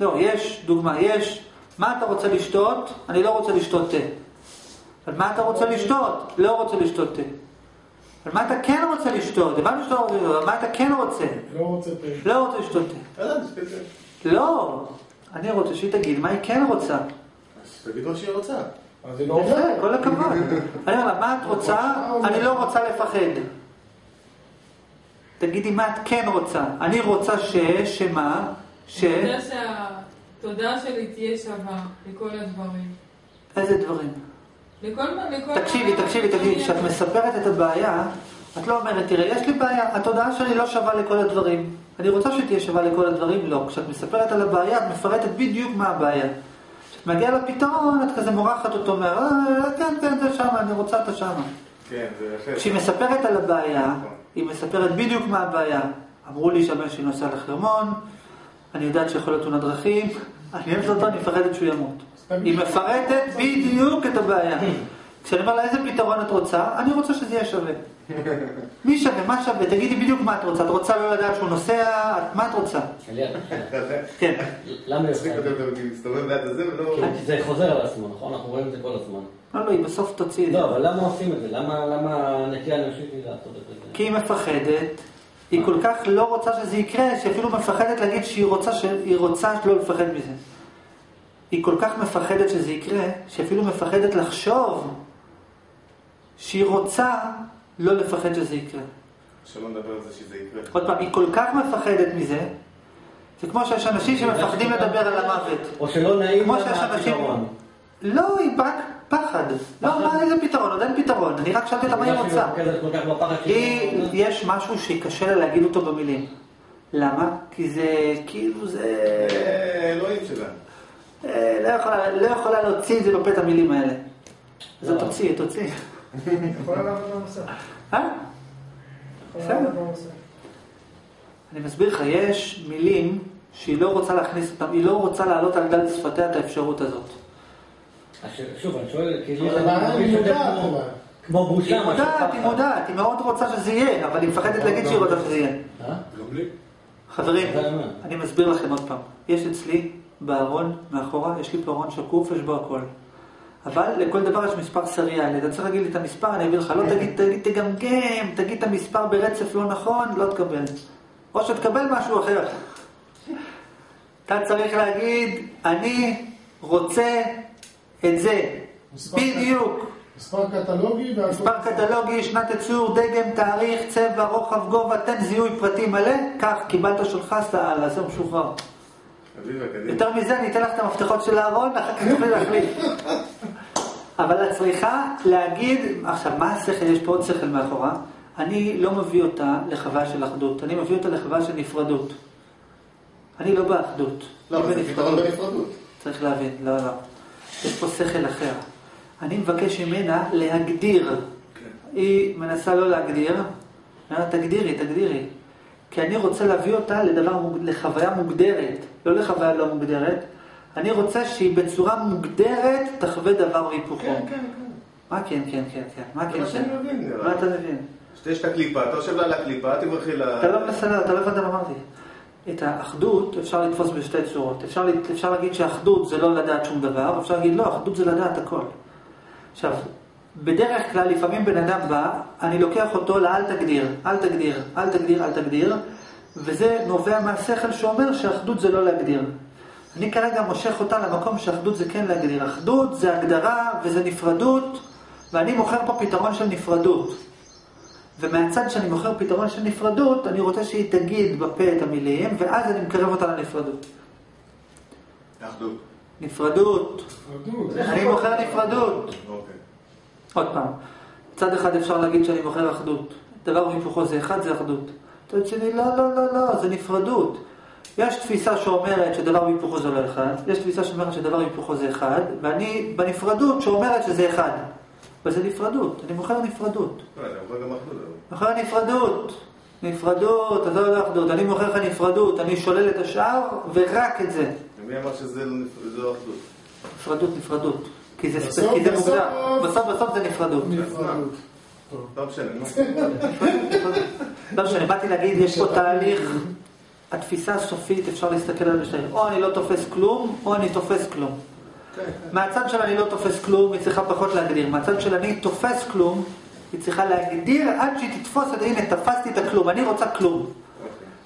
לא, יש דוגמה, יש מה אתה רוצה לשתות? אני לא רוצה לשתות תה. אבל מה אתה רוצה לשתות? לא רוצה לשתות תה. אבל מה אתה כן רוצה לשתות? הבנתי שאתה לא רוצה לשתות, אבל מה אתה כן רוצה? לא רוצה פה. לא רוצה לשתות תה. יאללה, תסתכל. לא, אני רוצה שהיא תגיד מה היא כן רוצה. אז תגיד מה שהיא רוצה. אז היא לא אומרת. כל הכבוד. אני אומר לה, מה את רוצה? אני לא רוצה לפחד. תגידי מה את כן רוצה. אני רוצה ש... שמה? ש... אני רוצה שהתודעה שלי תהיה שווה לכל הדברים. איזה דברים? לכל מה... לכל תקשיבי, תקשיבי, תקשיבי, כשאת מספרת את הבעיה, את לא אומרת, תראה, יש לי בעיה, התודעה שלי לא שווה לכל הדברים. אני רוצה שתהיה שווה לכל הדברים, לא. כשאת מספרת על הבעיה, את מפרטת בדיוק מה הבעיה. כשאת מגיעה לפתרון, את כזה מורחת אותו מה... "אה, כן, כן, זה שמה, אני רוצה את השמה. כן, זה אחר. כשהיא מספרת על הבעיה, היא מספרת בדיוק מה הבעיה. אמרו לי שהבן שלי נוסע לחרמון, אני יודעת שיכול להיות תאונת דרכים, אני אוהבת אותו, אני מפחדת שהוא ימות. היא מפרטת בדיוק את הבעיה. כשאני אומר לה איזה פתרון את רוצה, אני רוצה שזה יהיה שווה. מי שווה? מה שווה? תגידי בדיוק מה את רוצה. את רוצה לא לדעת שהוא נוסע? מה את רוצה? כן. למה. כי זה חוזר על עצמו, נכון? אנחנו רואים את זה כל הזמן. לא, לא, היא בסוף תוציא את זה. לא, אבל למה עושים את זה? למה למה הנטייה האנושית היא לעשות את זה? כי היא מפחדת, היא כל כך לא רוצה שזה יקרה, שהיא אפילו מפחדת להגיד שהיא רוצה, שהיא רוצה לא לפחד מזה. היא כל כך מפחדת שזה יקרה, שהיא אפילו מפחדת לחשוב שהיא רוצה לא לפחד שזה יקרה. שלא נדבר על זה שזה יקרה. עוד פעם, היא כל כך מפחדת מזה, זה כמו שיש אנשים שמפחדים לדבר על המוות. או שלא נעים כמו לה שיש אנשים... מהפתרון. לא, היא רק פחד. לא, מה, איזה פתרון? עוד אין פתרון. אני רק שאלתי אותה מה היא רוצה. היא, שהיא... יש משהו שקשה לה להגיד אותו במילים. למה? כי זה, כאילו זה... אה, אלוהים שלנו. אה, לא יכולה, לא יכולה להוציא את זה בפה את המילים האלה. אז לא. תוציא, תוציא. יכולה לעבוד במסע. אה? אני מסביר לך, יש מילים שהיא לא רוצה להכניס אותם, היא לא רוצה להעלות על דל שפתיה את האפשרות הזאת. שוב, אני שואל, כאילו... אבל הבעיה אני היא מרגיש יותר מודעת, כמו- אבל. כמו בושה, היא מודעת, היא. מודעת, היא מאוד רוצה שזה יהיה, אבל היא מפחדת להגיד שהיא רוצה שזה יהיה. אה? חברים, אני מסביר לכם עוד פעם. יש אצלי בארון מאחורה, יש לי פה ארון שקוף, יש בו הכל. אבל לכל דבר יש מספר סריאלי. אתה צריך להגיד לי את המספר, אני אביא לך. לא תגיד, תגיד, תגמגם, תגיד את המספר ברצף לא נכון, לא תקבל. או שתקבל משהו אחר. אתה צריך להגיד, אני רוצה את זה. מספר- בדיוק. מספר קטלוגי. מספר קטלוגי, שנת ייצור, דגם, תאריך, צבע, רוחב, גובה, תן זיהוי פרטי מלא, קח, קיבלת שלך, סע הלאה, זה משוחרר. יותר מזה, אני אתן לך את המפתחות של הארון, אחר כך תוכלי להחליט. אבל את צריכה להגיד, עכשיו, מה השכל? יש פה עוד שכל מאחורה. אני לא מביא אותה לחוויה של אחדות, אני מביא אותה לחוויה של נפרדות. אני לא באחדות. לא, זה פתרון. בנפרדות. צריך להבין, לא, לא. יש פה שכל אחר. אני מבקש ממנה להגדיר. היא מנסה לא להגדיר. אני אומר, תגדירי, תגדירי. כי אני רוצה להביא אותה לדבר, לחוויה מוגדרת, לא לחוויה לא מוגדרת. אני רוצה שהיא בצורה מוגדרת תחווה דבר והיפוכו. כן, כן, כן. מה כן, כן, כן, כן? מה כן, כן? מה. אתה מבין? יש את הקליפה, אתה יושב לה על הקליפה, תברכי לה... אתה לא מנסה, אתה לא הבנת מה אמרתי. את האחדות אפשר לתפוס בשתי צורות. אפשר, אפשר להגיד שאחדות זה לא לדעת שום דבר, אפשר להגיד לא, אחדות זה לדעת הכל. עכשיו, בדרך כלל לפעמים בן אדם בא, אני לוקח אותו לאל תגדיר, אל תגדיר, אל תגדיר, אל תגדיר, וזה נובע מהשכל שאומר שאחדות זה לא להגדיר. אני כרגע מושך אותה למקום שאחדות זה כן להגדיר. אחדות זה הגדרה וזה נפרדות, ואני מוכר פה פתרון של נפרדות. ומהצד שאני מוכר פתרון של נפרדות, אני רוצה שהיא תגיד בפה את המילים, ואז אני מקרב אותה לנפרדות. אחדות. נפרדות. אני מוכר נפרדות. אוקיי. עוד פעם, מצד אחד אפשר להגיד שאני מוכר אחדות. דבר והיפוכו זה אחד, זה אחדות. מצד שני, לא, לא, לא, לא, זה נפרדות. יש תפיסה שאומרת שדבר והיפוכו זה לא אחד, יש תפיסה שאומרת שדבר והיפוכו זה אחד, ואני בנפרדות שאומרת שזה אחד. אבל זה נפרדות, אני מוכר נפרדות. לא, אני אומר גם אחדות. מוכר נפרדות. נפרדות, אתה לא אחדות, אני מוכר לך נפרדות, אני שולל את השאר ורק את זה. מי אמר שזה לא זה לא אחדות? נפרדות, נפרדות. כי זה, זה מוגדר. בסוף בסוף זה נפרדות. נפרדות. לא משנה. לא משנה, באתי להגיד, יש פה תהליך, התפיסה הסופית, אפשר להסתכל עליה בשתי, או אני לא תופס כלום, או אני תופס כלום. מהצד של אני לא תופס כלום, היא צריכה פחות להגדיר. מהצד של אני תופס כלום, היא צריכה להגדיר עד שהיא תתפוס את, הנה, תפסתי את הכלום, אני רוצה כלום.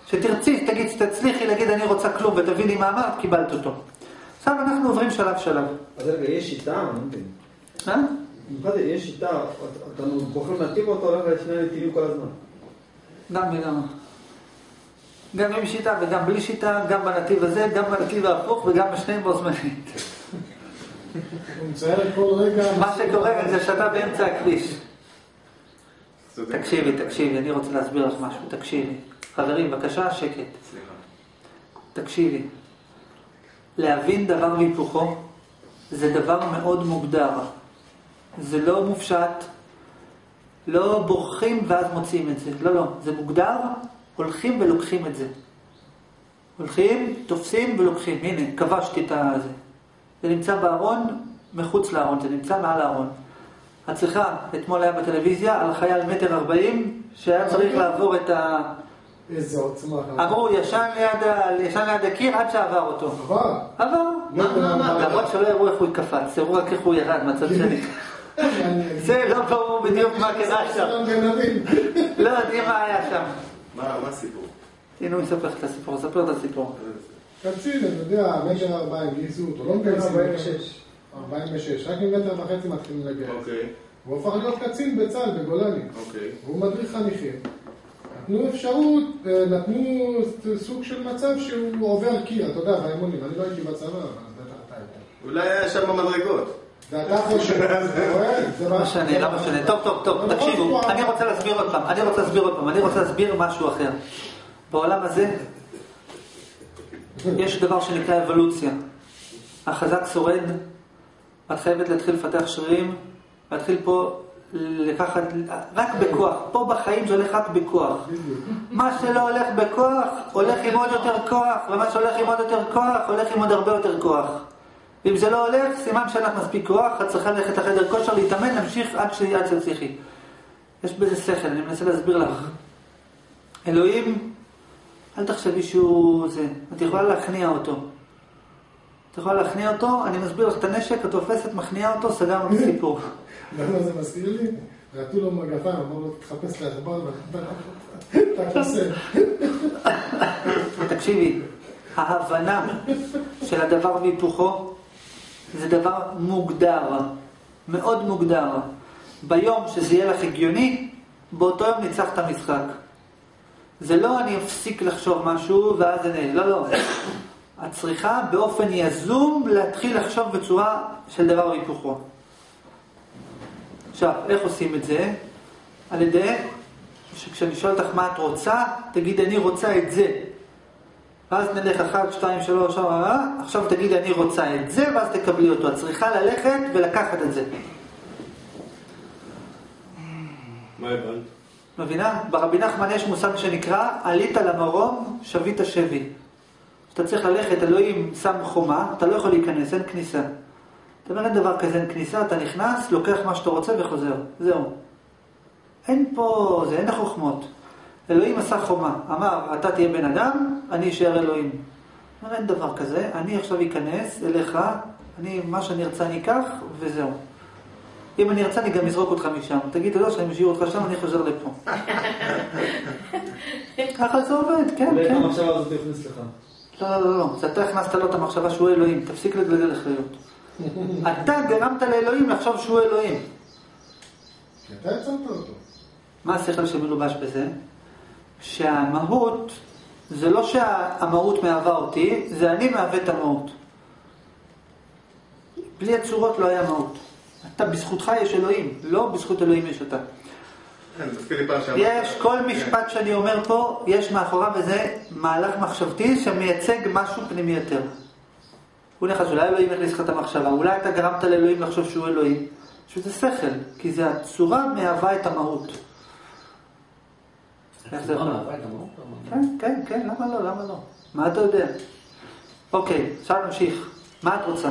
שתרצי, תגיד, שתצליחי להגיד אני רוצה כלום ותביני מה אמרת, קיבלת אותו. עכשיו אנחנו עוברים שלב שלב. אז רגע, יש שיטה, אני לא מבין. אה? במיוחד יש שיטה, אתה- אתה בוחר נתיב או אתה הולך לשני נתיבים כל הזמן? גם וגם. גם עם שיטה וגם בלי שיטה, גם בנתיב הזה, גם בנתיב ההפוך וגם בשניהם בו זמנית. הוא מצייר כל רגע... מה שקורה זה שאתה באמצע הכביש. תקשיבי, תקשיבי, אני רוצה להסביר לך משהו, תקשיבי. חברים, בבקשה, שקט. סליחה. תקשיבי. להבין דבר והיפוכו זה דבר מאוד מוגדר. זה לא מופשט, לא בורחים ואז מוצאים את זה. לא, לא, זה מוגדר, הולכים ולוקחים את זה. הולכים, תופסים ולוקחים. הנה, כבשתי את הזה. זה נמצא בארון, מחוץ לארון, זה נמצא מעל הארון. את צריכה, אתמול היה בטלוויזיה, על חייל מטר ארבעים, שהיה צריך לעבור את ה... איזה עוצמה. אמרו, ישן ליד, ה... ישן ליד הקיר עד שעבר אותו. עבר. עבר. למרות שלא הראו איך הוא קפץ, הראו רק איך הוא ירד מהצד שני. זה לא ברור בדיוק מה קרה שם. לא יודעים מה היה שם. מה מה הסיפור? הנה הוא יספר לך את הסיפור, ספר את הסיפור. קצין, אתה יודע, מטר ארבעים גייסו אותו, לא מגייסים. 46. 46, רק ממטר וחצי מתחילים לגייס. אוקיי, הוא הפך להיות קצין בצה"ל, בגולני. אוקיי. והוא מדריך חניכים. נתנו אפשרות, אה, נתנו סוג של מצב שהוא עובר קיר, אתה יודע, באימונים. אני לא הייתי בצבא, אבל בטח אתה יודע. אולי היה שם במדרגות. ואתה חושב, אתה רואה? זה לא משנה, לא משנה. טוב, טוב, טוב, תקשיבו, אני רוצה להסביר עוד פעם, אני רוצה להסביר עוד פעם, אני רוצה להסביר משהו אחר. בעולם הזה יש דבר שנקרא אבולוציה. החזק שורד, את חייבת להתחיל לפתח שרירים, להתחיל פה לקחת, רק בכוח. פה בחיים זה הולך רק בכוח. מה שלא הולך בכוח, הולך עם עוד יותר כוח, ומה שהולך עם עוד יותר כוח, הולך עם עוד הרבה יותר כוח. ואם זה לא הולך, סימן שאין לך מספיק כוח, את צריכה ללכת לחדר כושר, להתאמן, להמשיך עד שתצליחי. יש בזה שכל, אני מנסה להסביר לך. אלוהים, אל תחשבי שהוא זה. את יכולה להכניע אותו. את יכולה להכניע אותו, אני מסביר לך את הנשק, את תופסת, מכניעה אותו, סגרנו את הסיפור. למה זה מזכיר לי? נתנו לו מגפיים, אמרו לו, תחפש לעכבר ואתה עושה. תקשיבי, ההבנה של הדבר והיפוכו זה דבר מוגדר, מאוד מוגדר. ביום שזה יהיה לך הגיוני, באותו יום ניצח את המשחק. זה לא אני אפסיק לחשוב משהו ואז אני... לא, לא. את צריכה באופן יזום להתחיל לחשוב בצורה של דבר והיפוכו. עכשיו, איך עושים את זה? על ידי שכשאני שואל אותך מה את רוצה, תגיד אני רוצה את זה. ואז נלך אחת, שתיים, שלוש, ארבע, עכשיו תגידי אני רוצה את זה, ואז תקבלי אותו. את צריכה ללכת ולקחת את זה. מה הבנת? מבינה? ברבי נחמן יש מושג שנקרא עלית למרום, שבית שבי. כשאתה צריך ללכת, אלוהים שם חומה, אתה לא יכול להיכנס, אין כניסה. אתה אומר, אין דבר כזה, אין כניסה, אתה נכנס, לוקח מה שאתה רוצה וחוזר. זהו. אין פה, זה אין חוכמות. אלוהים עשה חומה, אמר, אתה תהיה בן אדם, אני אשאר אלוהים. אומר, אין דבר כזה, אני עכשיו אכנס אליך, אני, מה שאני ארצה אני אקח, וזהו. אם אני ארצה, אני גם אזרוק אותך משם. תגיד, אתה יודע שאני משאיר אותך שם, אני חוזר לפה. ככה זה עובד, כן, כן. המחשבה הזאת יכניס לך. לא, לא, לא, לא. זה אתה הכנסת לו את המחשבה שהוא אלוהים. תפסיק לגלגל אחריות. אתה גרמת לאלוהים לחשוב שהוא אלוהים. כי אתה יצרת אותו. מה השכל שמלובש בזה? שהמהות, זה לא שהמהות מהווה אותי, זה אני מהווה את המהות. בלי הצורות לא היה מהות. אתה, בזכותך יש אלוהים, לא בזכות אלוהים יש אתה. כן. יש, כל משפט שאני אומר פה, יש מאחוריו איזה מהלך מחשבתי שמייצג משהו פנימי יותר. הוא נכנס, אולי אלוהים הכניס לך את המחשבה, אולי אתה גרמת לאלוהים לחשוב שהוא אלוהים. שזה שכל, כי זה הצורה מהווה את המהות. כן, כן, כן, למה לא, למה לא? מה אתה יודע? אוקיי, עכשיו נמשיך. מה את רוצה?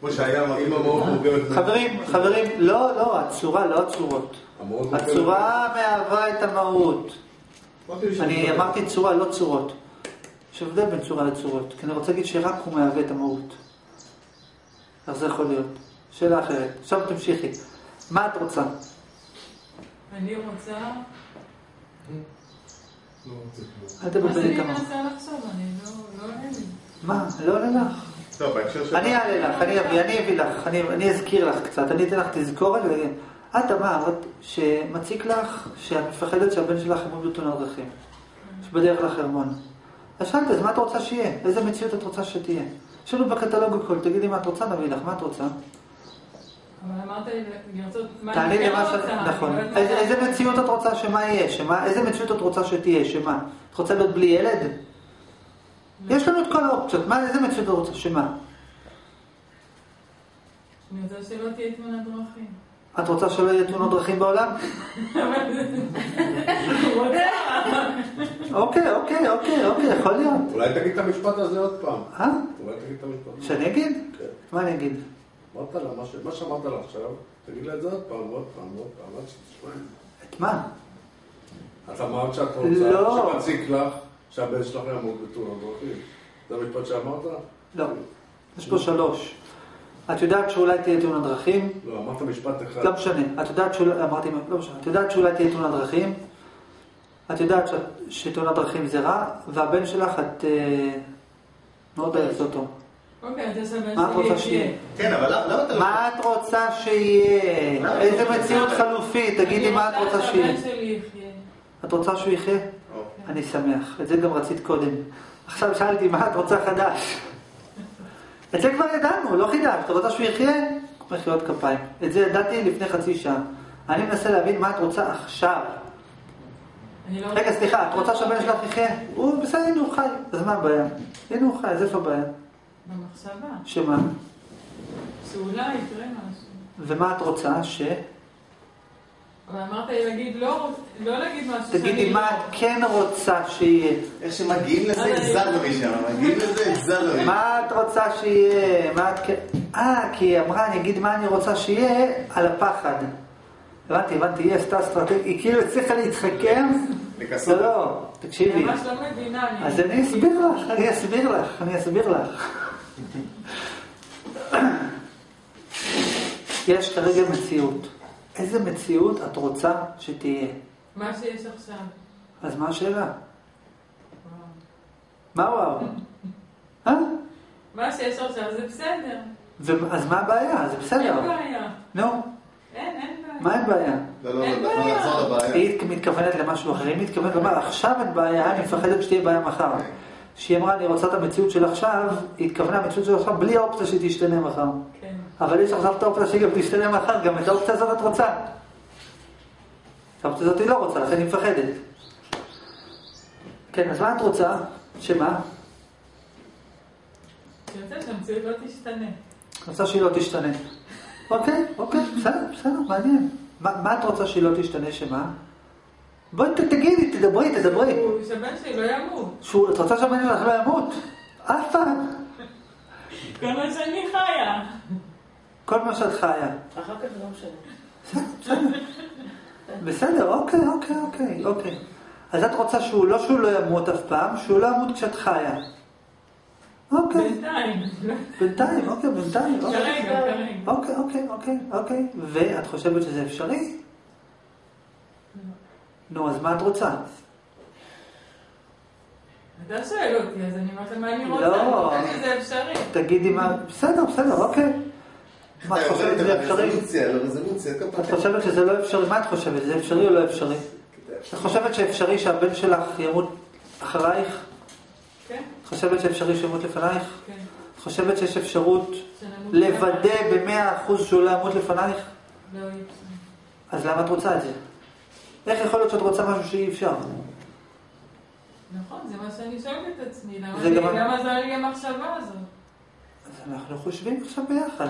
כמו שהיה, אם המהות מורכבת... חברים, חברים, לא, לא, הצורה, לא הצורות. הצורה מהווה את המהות. אני אמרתי צורה, לא צורות. יש הבדל בין צורה לצורות, כי אני רוצה להגיד שרק הוא מהווה את המהות. איך זה יכול להיות? שאלה אחרת. עכשיו תמשיכי. מה את רוצה? אני רוצה... לא. אל מה תבלבלי את המוח. מנסה לחשוב, אני לא... לא. מה? לא עולה לך. טוב, בהקשר של... אני אעלה לך, אני אביא, אני אביא לך, אני, אני אזכיר לך קצת, אני אתן לך תזכורת. ו- את אמרת שמציק לך שאת מפחדת שהבן שלך ימות בתאונת דרכים, שבדרך לחרמון. אז שאלת, אז מה את רוצה שיהיה? איזה מציאות את רוצה שתהיה? יש לנו בקטלוג הכל, תגידי מה את רוצה, נביא לך, מה את רוצה? אבל אמרת לי לרצות... מה אני כן. רוצה, נכון. לא איזה, מציאות את רוצה שמה יהיה? איזה מציאות את רוצה שתהיה? שמה? את רוצה להיות בלי ילד? יש לנו את כל האופציות, מה, איזה מציאות את רוצה? שמה? אני רוצה שלא תהיה תמונת דרכים. את רוצה שלא יהיה תאונות דרכים בעולם? אוקיי, אוקיי, אוקיי, אוקיי, יכול להיות. אולי תגיד את המשפט הזה עוד פעם. אה? אולי תגיד את המשפט הזה. שאני אגיד? כן. מה אני אגיד? אמרת לה, מה שאמרת לה עכשיו, תגיד לה את זה עוד פעם, עוד פעם, עוד פעם, עד שתשמע. את מה? את אמרת שאת רוצה, לא. שמציק לך, שהבן שלך ימות בתאונת דרכים. זה המשפט שאמרת? לא. יש פה שלוש. את יודעת שאולי תהיה תאונת דרכים? לא, אמרת משפט אחד. לא משנה. את יודעת שאולי, אמרתי, לא משנה. את יודעת שאולי תהיה תאונת דרכים? את יודעת שתאונת דרכים זה רע, והבן שלך, את אה, מאוד אוהבת אותו. אוקיי, אתה סבבה מה את רוצה שיהיה? כן, אבל למה אתה לא... מה את רוצה שיהיה? איזה מציאות חלופית? תגידי מה את רוצה שיהיה. שהבן שלי יחיה. את רוצה שהוא יחיה? אני שמח. את זה גם רצית קודם. עכשיו שאלתי מה את רוצה חדש. את זה כבר ידענו, לא חידשת. את רוצה שהוא יחיה? מחיאות כפיים. את זה ידעתי לפני חצי שעה. אני מנסה להבין מה את רוצה עכשיו. לא רגע, סליחה, את רוצה שהבן שלך יחיה? הוא בסדר, הנה הוא חי. אז מה הבעיה? הנה הוא חי, אז איפה הבעיה? במחשבה. שמה? שאולי יקרה משהו. ומה את רוצה? ש... אבל אמרת לי להגיד לא, לא להגיד משהו תגידי מה את כן רוצה שיהיה. איך שמגיעים לזה, הגזרנו משם. מגיעים לזה, הגזרנו משם. מה את רוצה שיהיה? מה את כן... אה, כי היא אמרה, אני אגיד מה אני רוצה שיהיה על הפחד. הבנתי, הבנתי, היא עשתה אסטרטגיה, היא כאילו הצליחה להתחכם. לא, לא, תקשיבי. אני ממש לא מבינה. אז אני אסביר לך, אני אסביר לך, אני אסביר לך. יש כרגע מציאות. איזה מציאות את רוצה שתהיה? מה שיש עכשיו. אז מה השאלה? מה וואו? אה? מה שיש עכשיו זה בסדר. אז מה הבעיה? זה בסדר. אין בעיה. נו, אין, אין בעיה. מה אין בעיה? לא, לא, אין לא, בעיה. לא. היא מתכוונת למשהו אחר, היא מתכוונת לומר עכשיו אין בעיה, אני מפחדת שתהיה בעיה מחר. כשהיא אמרה אני רוצה את המציאות של עכשיו, היא התכוונה המציאות של עכשיו בלי האופציה שהיא תשתנה מחר. אבל יש עכשיו את האופציה שהיא גם תשתנה מחר, גם את האופציה הזאת את רוצה. את האופציה הזאת היא לא רוצה, לכן היא מפחדת. כן, אז מה את רוצה? שמה? אני רוצה שהמציאות לא תשתנה. רוצה שהיא לא תשתנה. אוקיי, אוקיי, בסדר, בסדר, מעניין. מה, מה את רוצה שהיא לא תשתנה, שמה? בואי תגידי, תדברי, תדברי. שהבן שלי לא ימות. שהוא, את רוצה שהבן שלך לא ימות? אף פעם. כל מה שאני חיה. כל מה שאת חיה. אחר כך לא משנה. בסדר, אוקיי, אוקיי, אוקיי, אוקיי. אז את רוצה שהוא, לא שהוא לא ימות אף פעם, שהוא לא ימות כשאת חיה. אוקיי, בינתיים. בינתיים, אוקיי, בינתיים. אוקיי. כרגע, כרגע. אוקיי, אוקיי, אוקיי, אוקיי. ואת חושבת שזה אפשרי? נו, אז מה את רוצה? אתה שואל אותי, אז אני אומרת מה אני רוצה. לא. אפשרי. תגידי מה... בסדר, בסדר, אוקיי. מה, את אתה חושבת שזה אפשרי? את חושבת לא אפשרי? מה את חושבת? זה אפשרי או לא אפשרי? את חושבת שאפשרי שהבן שלך ימות אחרייך? כן, את חושבת שאפשרי שימות לפנייך? כן. את חושבת שיש אפשרות לוודא במאה אחוז שהוא לא ימות לפנייך? לא. אז למה את רוצה את זה? איך יכול להיות שאת רוצה משהו שאי אפשר? נכון, זה מה שאני שואלת את עצמי. למה זה גם- לי המחשבה הזאת? אז אנחנו חושבים עכשיו ביחד.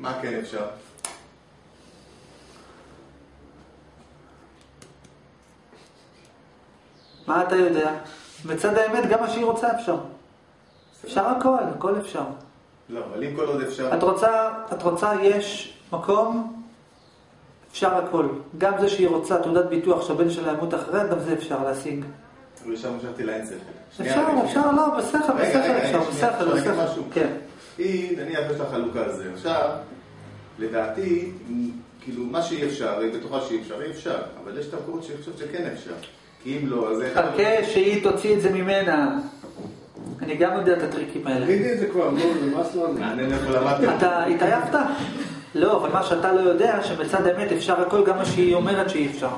מה כן אפשר? מה אתה יודע? מצד האמת, גם מה שהיא רוצה אפשר. אפשר הכל, הכל אפשר. לא, אבל אם כל עוד אפשר... את רוצה, את רוצה, יש מקום, אפשר הכל. גם זה שהיא רוצה תעודת ביטוח שהבן שלה ימות אחריה, גם זה אפשר להשיג. אבל ישר חשבתי לאין שכל. אפשר, אפשר. לא, בשכל, בשכל אפשר, בשכל, בשכל. כן. היא, נניח יש לה חלוקה על זה. עכשיו, לדעתי, כאילו, מה שאי אפשר, היא בטוחה שאי אפשר, אי אפשר. אבל יש את המקומות שהיא חושבת שכן אפשר. כי אם לא, אז... אחד- חכה שהיא תוציא את זה ממנה. אני גם יודע את הטריקים האלה. תגידי את זה כבר, נו, נמאס לנו. אתה התעייפת? לא, אבל מה שאתה לא יודע, שבצד האמת אפשר הכל, גם מה שהיא אומרת שאי אפשר.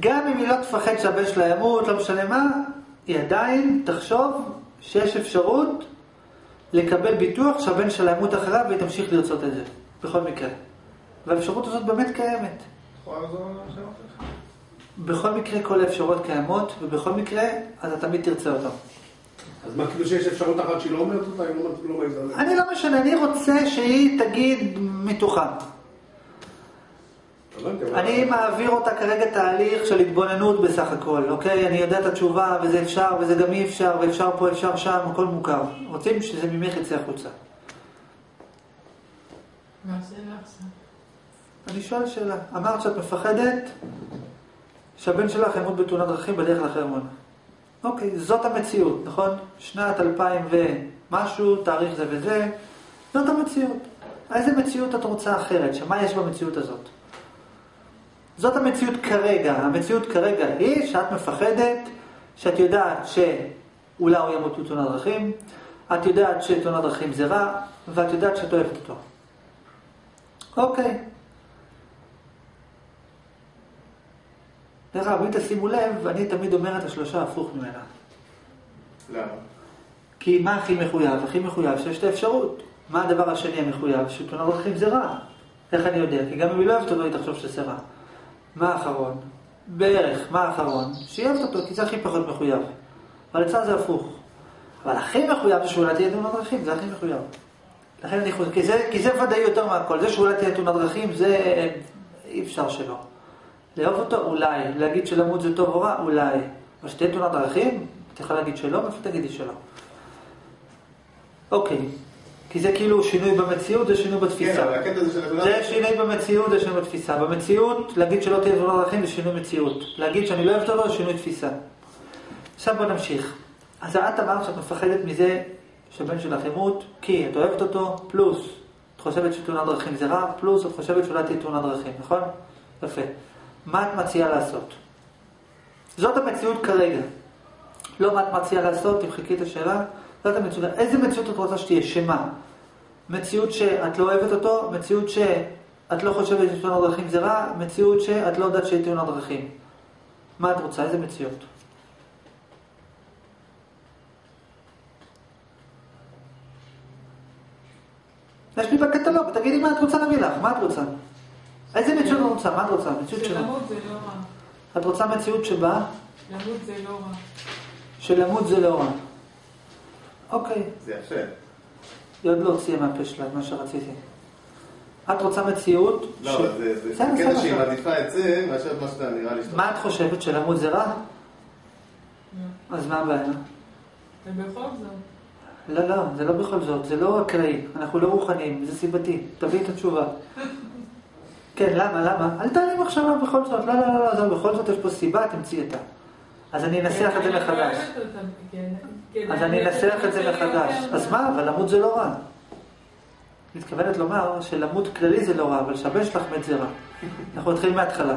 גם אם היא לא תפחד שהבן שלה ימות, לא משנה מה, היא עדיין תחשוב שיש אפשרות לקבל ביטוח שהבן שלה ימות אחריו והיא תמשיך לרצות את זה, בכל מקרה. והאפשרות הזאת באמת קיימת. בכל מקרה כל האפשרויות קיימות, ובכל מקרה אתה תמיד תרצה אותן. אז מה, כאילו שיש אפשרות אחת שהיא לא אומרת אותה, היא לא לא מעיזה? אני לא משנה, אני רוצה שהיא תגיד מתוכה. אני מעביר אותה כרגע תהליך של התבוננות בסך הכל, אוקיי? אני יודע את התשובה, וזה אפשר, וזה גם אי אפשר, ואפשר פה, אפשר שם, הכל מוכר. רוצים שזה ממך יצא החוצה. מה השאלה עכשיו? אני שואל שאלה. אמרת שאת מפחדת שהבן שלך ימות בתאונת דרכים בדרך לחרמון. אוקיי, זאת המציאות, נכון? שנת 2000 ומשהו, תאריך זה וזה, זאת המציאות. איזה מציאות את רוצה אחרת? שמה יש במציאות הזאת? זאת המציאות כרגע. המציאות כרגע היא שאת מפחדת, שאת יודעת שאולי הוא ימות בתאונת דרכים, את יודעת שתאונת דרכים זה רע, ואת יודעת שאת אוהבת אותו. אוקיי. דרך אגב, אם תשימו לב, אני תמיד אומר את השלושה הפוך ממנה. למה? כי מה הכי מחויב? הכי מחויב שיש את האפשרות. מה הדבר השני המחויב? שתאונת דרכים זה רע. איך אני יודע? כי גם אם היא לא אוהבת אותו, היא תחשוב שזה רע. מה האחרון? בערך, מה האחרון? אוהבת אותו, כי זה הכי פחות מחויב. אבל אצלה זה הפוך. אבל הכי מחויב זה שאולי תהיה תאונת דרכים, זה הכי מחויב. לכן אני חושב, כי זה, כי זה ודאי יותר מהכל. זה שאולי תהיה תאונת דרכים, זה אי אפשר שלא. לאהוב אותו, אולי. להגיד שלמות זה טוב או רע, אולי. אבל שתהיה תאונת דרכים, את יכולה להגיד שלא, מאיפה תגידי שלא? אוקיי. כי זה כאילו שינוי במציאות, זה שינוי כן, בתפיסה. אבל הקטע הזה של. זה שינוי במציאות, זה שינוי בתפיסה. במציאות, להגיד שלא תהיה תאונת דרכים זה שינוי מציאות. להגיד שאני לא אוהבת אותו זה שינוי תפיסה. עכשיו בוא נמשיך. אז את אמרת שאת מפחדת מזה שהבן שלך ימות, כי את אוהבת אותו, פלוס את חושבת שתאונת דרכים זה רע, פלוס את חושבת שאולי תהיה תאונת דרכים, נכון? יפה. מה את מציעה לעשות? זאת המציאות כרגע. לא מה את מציעה לעשות, תמחקי את השאלה, זאת המציאות. איזה מציאות את רוצה שתהיה? שמה? מציאות שאת לא אוהבת אותו, מציאות שאת לא חושבת שתאונת דרכים זה רע, מציאות שאת לא יודעת שיהיה תאונת דרכים. מה את רוצה? איזה מציאות? יש לי בקטלוג, תגידי מה את רוצה להביא לך, מה את רוצה? איזה מציאות את רוצה? מה את רוצה? מציאות? שלמות זה לא רע. את רוצה מציאות שבה למות זה לא רע. שלמות זה לא רע. אוקיי, זה יפה. היא עוד לא הוציאה מהפה שלה את מה שרציתי. את רוצה מציאות לא, אבל זה- זה בסדר, קטע שהיא. מעדיפה את זה, מאשר את מה שאתה נראה לי שאתה... מה את חושבת, שלמות זה רע? לא. אז מה הבעיה? ובכל זאת, לא, לא, זה לא בכל זאת, זה לא אקראי, אנחנו לא רוחניים, זה סיבתי. תביאי את התשובה. כן, למה, למה? אל תעלי מחשבה בכל זאת, לא, לא, לא, לא, זה בכל זאת יש פה סיבה, תמצאי אותה. אז אני אנסח את זה מחדש. כן, אז אני אנסח את זה מחדש. אז מה, אבל למות זה לא רע. מתכוונת לומר שלמות כללי זה לא רע, אבל שהבן שלך מת זה רע. אנחנו נתחיל מההתחלה.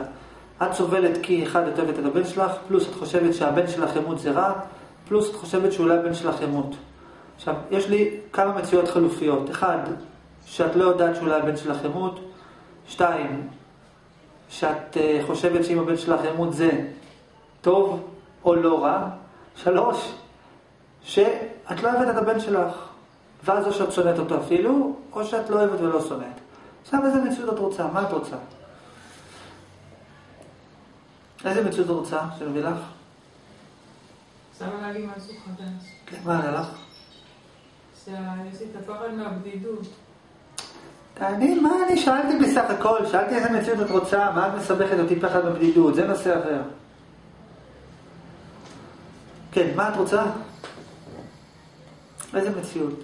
את סובלת כי אחד את אוהבת את הבן שלך, פלוס את חושבת שהבן שלך ימות זה רע, פלוס את חושבת שאולי הבן שלך ימות. עכשיו, יש לי כמה מציאות חלופיות. אחד, שאת לא יודעת שאולי הבן שלך ימות. שתיים, שאת אה, חושבת שאם הבן שלך ימות זה טוב או לא רע. שלוש, שאת לא אוהבת את הבן שלך, ואז או שאת שונאת אותו אפילו, או שאת לא אוהבת ולא שונאת. עכשיו איזה מציאות את רוצה? מה את רוצה? איזה מציאות את רוצה שנביא לך? עכשיו להגיד משהו חדש. כן, מה ענה לך? שיש לי את הפחד מהבדידות. תעני, מה אני שאלתי בסך הכל? שאלתי איזה מציאות את רוצה, מה את מסבכת אותי פחד בבדידות? זה נושא אחר. כן, מה את רוצה? איזה מציאות?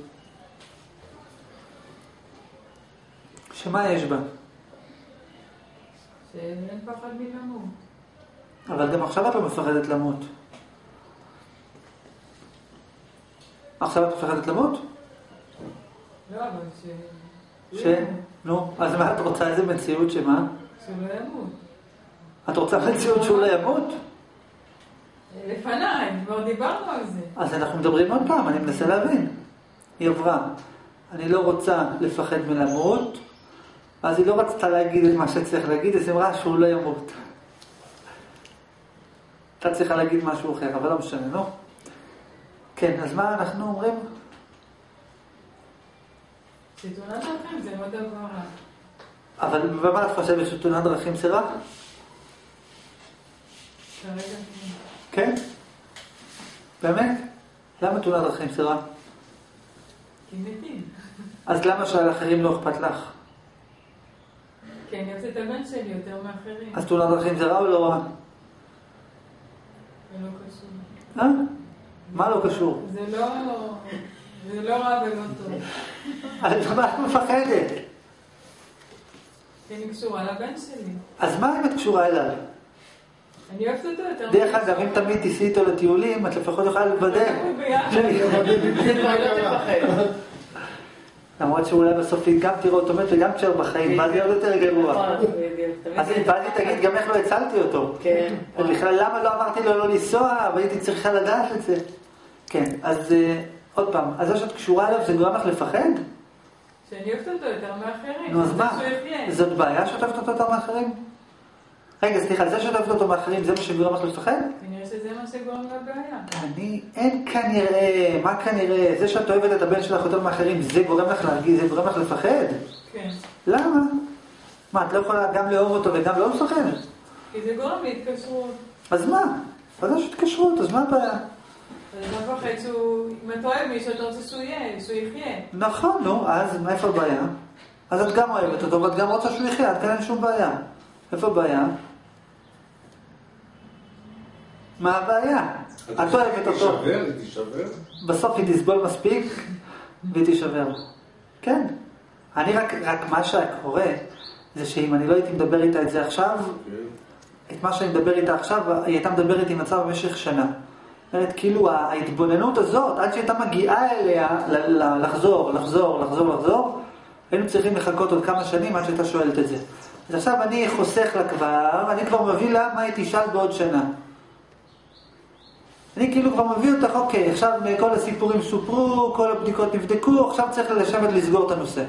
שמה יש בה? שאין פחד מלמות. אבל גם עכשיו את לא מפחדת למות. עכשיו את מפחדת למות? לא, אבל ש... ש... נו, אז מה את רוצה? איזה מציאות שמה? שהוא לא ימות. את רוצה מציאות שהוא לא ימות? לפניי, כבר דיברנו על זה. אז אנחנו מדברים עוד פעם, אני מנסה להבין. היא עברה. אני לא רוצה לפחד מלמות, אז היא לא רצתה להגיד את מה שצריך להגיד, אז היא אמרה שהוא לא ימות. אתה צריכה להגיד משהו אחר, אבל לא משנה, נו. כן, אז מה אנחנו אומרים? שתאונת דרכים זה לא דבר רע. אבל במה את חושבת שתאונת דרכים זה רע? כרגע כן? באמת? למה תאונת דרכים זה רע? כי מתים. אז למה שעל אחרים לא אכפת לך? כי אני את הבן שלי יותר מאחרים. אז תאונת דרכים זה רע או לא רע? זה לא קשור. אה? מה לא קשור? זה לא... זה לא רע ולא טוב. אז מה את מפחדת? כי אני קשורה לבן שלי. אז מה אם את קשורה אליו? אני אוהבת אותו יותר. דרך אגב, אם תמיד תיסעי איתו לטיולים, את לפחות יכולה לוודא. למרות שאולי בסוף היא גם תראה אותו מת וגם תשאר בחיים, ואז יהיה עוד יותר גרוע. נכון, אז ואז היא תגיד גם איך לא הצלתי אותו. כן. בכלל למה לא אמרתי לו לא לנסוע, והייתי צריכה לדעת את זה. כן, אז אה, עוד פעם, אז זה שאת קשורה אליו זה גורם לך לפחד? שאני אוהבת אותו יותר מאחרים. נו אז מה? זאת בעיה שאת אוהבת אותו יותר מאחרים? רגע, סליחה, זה שאת אוהבת אותו מאחרים זה מה שגורם לך לפחד? כנראה שזה מה שגורם לבעיה. אני, אין כנראה, מה כנראה? זה שאת אוהבת את הבן שלך יותר מאחרים, זה גורם לך להרגיש, זה גורם לך לפחד? כן. למה? מה, את לא יכולה גם לאהוב אותו וגם לא לפחד? כי זה גורם להתקשרות. אז מה? אז יש התקשרות, אז מה הבעיה? אתה מפחד שהוא... אם אתה אוהב מישהו, אתה רוצה שהוא יהיה, שהוא יחיה. נכון, נו, אז מאיפה הבעיה? אז את גם אוהבת אותו ואת גם רוצה שהוא יחיה, עד כאן אין שום בעיה. איפה הבעיה? מה הבעיה? את אוהבת אותו, היא תישבר. בסוף היא תסבול מספיק והיא תישבר. כן. אני רק, רק מה שקורה, זה שאם אני לא הייתי מדבר איתה את זה עכשיו, כן. את מה שאני מדבר איתה עכשיו, היא הייתה מדברת עם מצב במשך שנה. זאת אומרת, כאילו ההתבוננות הזאת, עד שהייתה מגיעה אליה, לחזור, לחזור, לחזור, לחזור, היינו צריכים לחכות עוד כמה שנים עד שהייתה שואלת את זה. אז עכשיו אני חוסך לה כבר, אני כבר מביא לה מה היא תשאל בעוד שנה. אני כאילו כבר מביא אותך, אוקיי, עכשיו כל הסיפורים סופרו, כל הבדיקות נבדקו, עכשיו צריך לשבת לסגור את הנושא.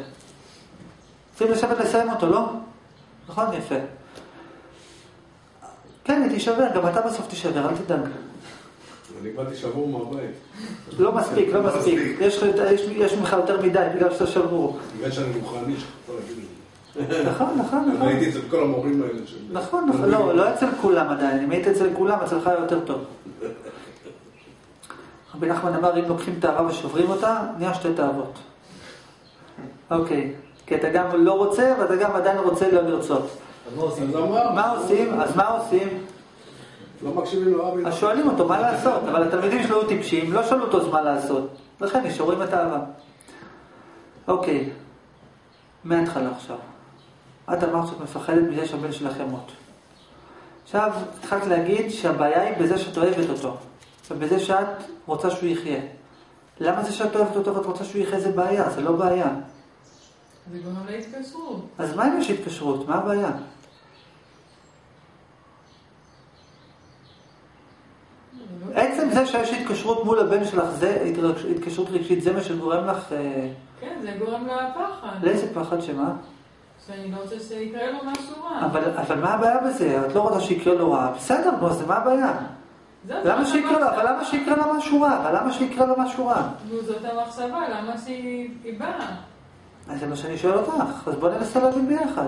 צריכים לשבת לסיים אותו, לא? נכון? יפה. כן, היא תישבר, גם אתה בסוף תישבר, אל תדאג. אני באתי שבור מהבית. לא מספיק, לא לא מספיק. יש ממך יותר מדי, בגלל שאתה שבור. בגלל שאני רוחני, שכחתי להגיד את זה. נכון, נכון, אני נכון. הייתי אצל כל המורים האלה. נכון, נכון, לא, לא אצל כולם עדיין, אם היית אצל כולם, אצלך יותר טוב. רבי נחמן אמר, אם לוקחים תאווה ושוברים אותה, נהיה שתי תאוות. אוקיי, כי אתה גם לא רוצה, ואתה גם עדיין רוצה לא לרצות. אז מה עושים? אז מה עושים? לא מקשיבים לרבי. אז שואלים אותו מה לעשות, אבל התלמידים שלו היו טיפשים, לא שאלו אותו אז מה לעשות. לכן נשארו עם התאווה. אוקיי, מההתחלה עכשיו. את אמרת שאת מפחדת מזה שהבן שלך ימות. עכשיו, התחלת להגיד שהבעיה היא בזה שאת אוהבת אותו, ובזה שאת רוצה שהוא יחיה. למה זה שאת אוהבת אותו ואת רוצה שהוא יחיה זה בעיה? זה לא בעיה. זה גורם להתקשרות. אז מה אם יש התקשרות? מה הבעיה? עצם זה שיש התקשרות מול הבן שלך, זה התקשרות רגשית, זה מה שגורם לך... אה, כן, זה גורם לפחד. לאיזה פחד שמה? שאני לא רוצה שיקרה לו משהו רע. אבל, אבל מה הבעיה בזה? את לא רוצה שיקרה לו רע. בסדר, נו, אז מה הבעיה? למה שיקרה לו? המחשבה. אבל למה שיקרה לו משהו רע? אבל למה שיקרה לו משהו רע? נו, זאת המחשבה, למה שהיא היא באה? אז זה מה שאני שואל אותך. אז בוא ננסה להבין ביחד.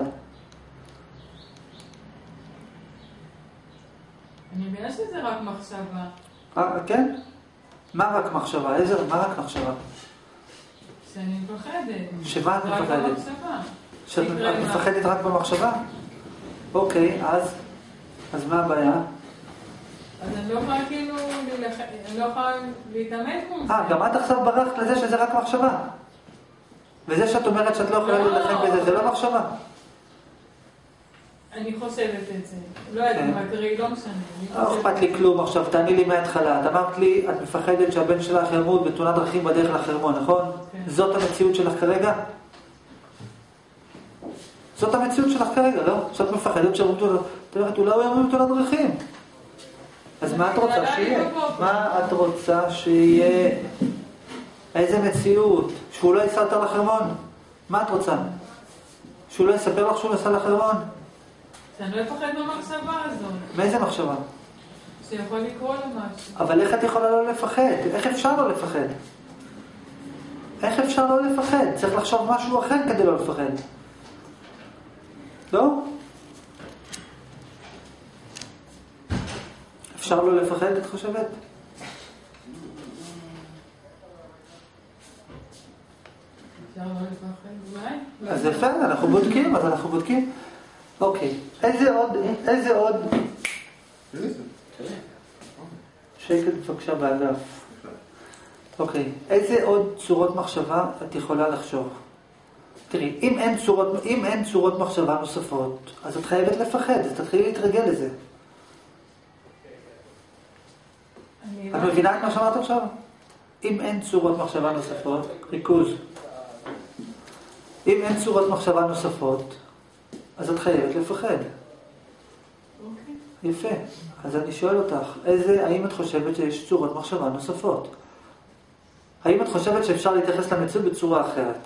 אני מבינה שזה רק מחשבה. אה, כן? מה רק מחשבה? איזה, מה רק מחשבה? שאני מפחדת. שמה את רק מפחדת? במחשבה. שאת. מפחדת רק במחשבה? אוקיי, אז? אז מה הבעיה? אז אני לא יכולה כאילו, אני לא יכולה להתעמת מול זה. אה, גם את עכשיו ברחת לזה שזה רק מחשבה. וזה שאת אומרת שאת לא יכולה לא. להילחם בזה, זה לא מחשבה. אני חושבת את זה. לא יודעת כן. מה קרי, לא משנה. לא אכפת לי. כלום עכשיו, תעני לי מההתחלה. את אמרת לי, את מפחדת שהבן שלך ימות בתאונת דרכים בדרך לחרמון, נכון? כן. זאת המציאות שלך כרגע? זאת המציאות שלך כרגע, לא? שאת מפחדת שימות את אומרת, אולי הוא ימות בתאונת דרכים. אז מה את רוצה שיהיה? מה את רוצה שיהיה? איזה מציאות? שהוא לא ייסע יותר לחרמון? מה את רוצה? שהוא לא יספר לך שהוא נסע לחרמון? שאני לא אפחד מהמחשבה הזאת. מאיזה מחשבה? שיכול לקרות לו משהו. אבל איך את יכולה לא לפחד? איך אפשר לא לפחד? איך אפשר לא לפחד? צריך לחשוב משהו אחר כדי לא לפחד. לא? אפשר לא לפחד, את חושבת? לא? אז יפה, אנחנו בודקים, אז אנחנו בודקים. אוקיי, איזה עוד, איזה עוד, שקט בבקשה באגף. אוקיי, איזה עוד צורות מחשבה את יכולה לחשוב? תראי, אם אין צורות, אם אין צורות מחשבה נוספות, אז את חייבת לפחד, אז תתחילי להתרגל לזה. אני את מבינה את מה שאמרת עכשיו? אם אין צורות מחשבה נוספות, ריכוז. אם אין צורות מחשבה נוספות, אז את חייבת לפחד. אוקיי. יפה. אז אני שואל אותך, איזה, האם את חושבת שיש צורות מחשבה נוספות? האם את חושבת שאפשר להתייחס למציאות בצורה אחרת?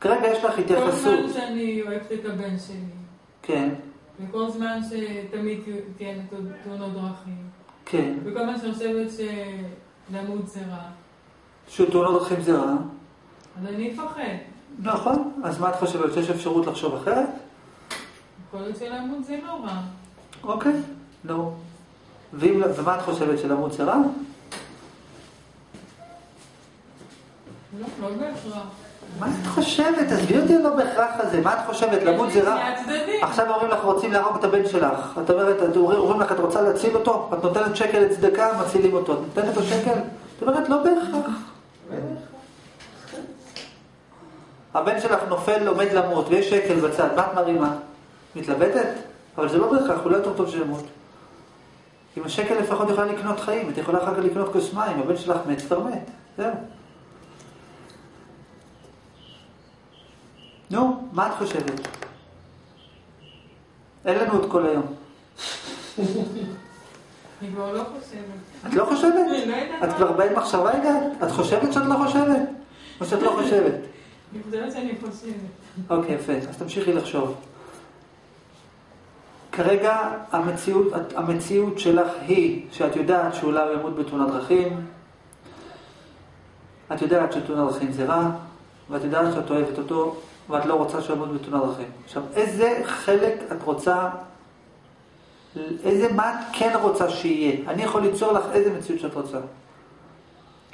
כרגע יש לך כל התייחסות. זמן שאני אוהבת את הבן שלי, כן, וכל זמן שתמיד תהיינה תאונות דרכים, כן. וכל הזמן שאני חושבת שלמות זה רע, שהוא תאונות דרכים זה רע. אז אני אפחד. נכון. אז מה את חושבת? שיש אפשרות לחשוב אחרת? יכול להיות שלמות זה לא רע. אוקיי, נו. ואם, ומה את חושבת, שלמות זה רע? לא, לא בהכרח. מה את חושבת? עזבי אותי לא בהכרח הזה. מה את חושבת? למות זה רע? עכשיו אומרים לך, רוצים להרוג את הבן שלך. את אומרת, אומרים לך, את רוצה להציל אותו? את נותנת שקל לצדקה, מצילים אותו. נותנת לו שקל? את אומרת, לא בהכרח. הבן שלך נופל, עומד למות, ויש שקל בצד, מה את מרימה? מתלבטת? אבל זה לא בהכרח, אולי יותר טוב שימות. עם השקל לפחות יכולה לקנות חיים, את יכולה אחר כך לקנות כוס מים, הבן שלך מת, כבר מת, זהו. נו, מה את חושבת? אין לנו את כל היום. אני כבר לא חושבת. את לא חושבת? לא את. כבר באין מחשבה הגעת? את חושבת שאת לא חושבת? או שאת לא חושבת? אני חושבת שאני חושבת. אוקיי, יפה. אז תמשיכי לחשוב. כרגע המציאות, המציאות שלך היא שאת יודעת שאולי הוא ימות בתאונת דרכים, את יודעת שתאונת דרכים זה רע, ואת יודעת שאת אוהבת אותו, ואת לא רוצה שהוא ימות בתאונת דרכים. עכשיו, איזה חלק את רוצה, איזה, מה את כן רוצה שיהיה? אני יכול ליצור לך איזה מציאות שאת רוצה.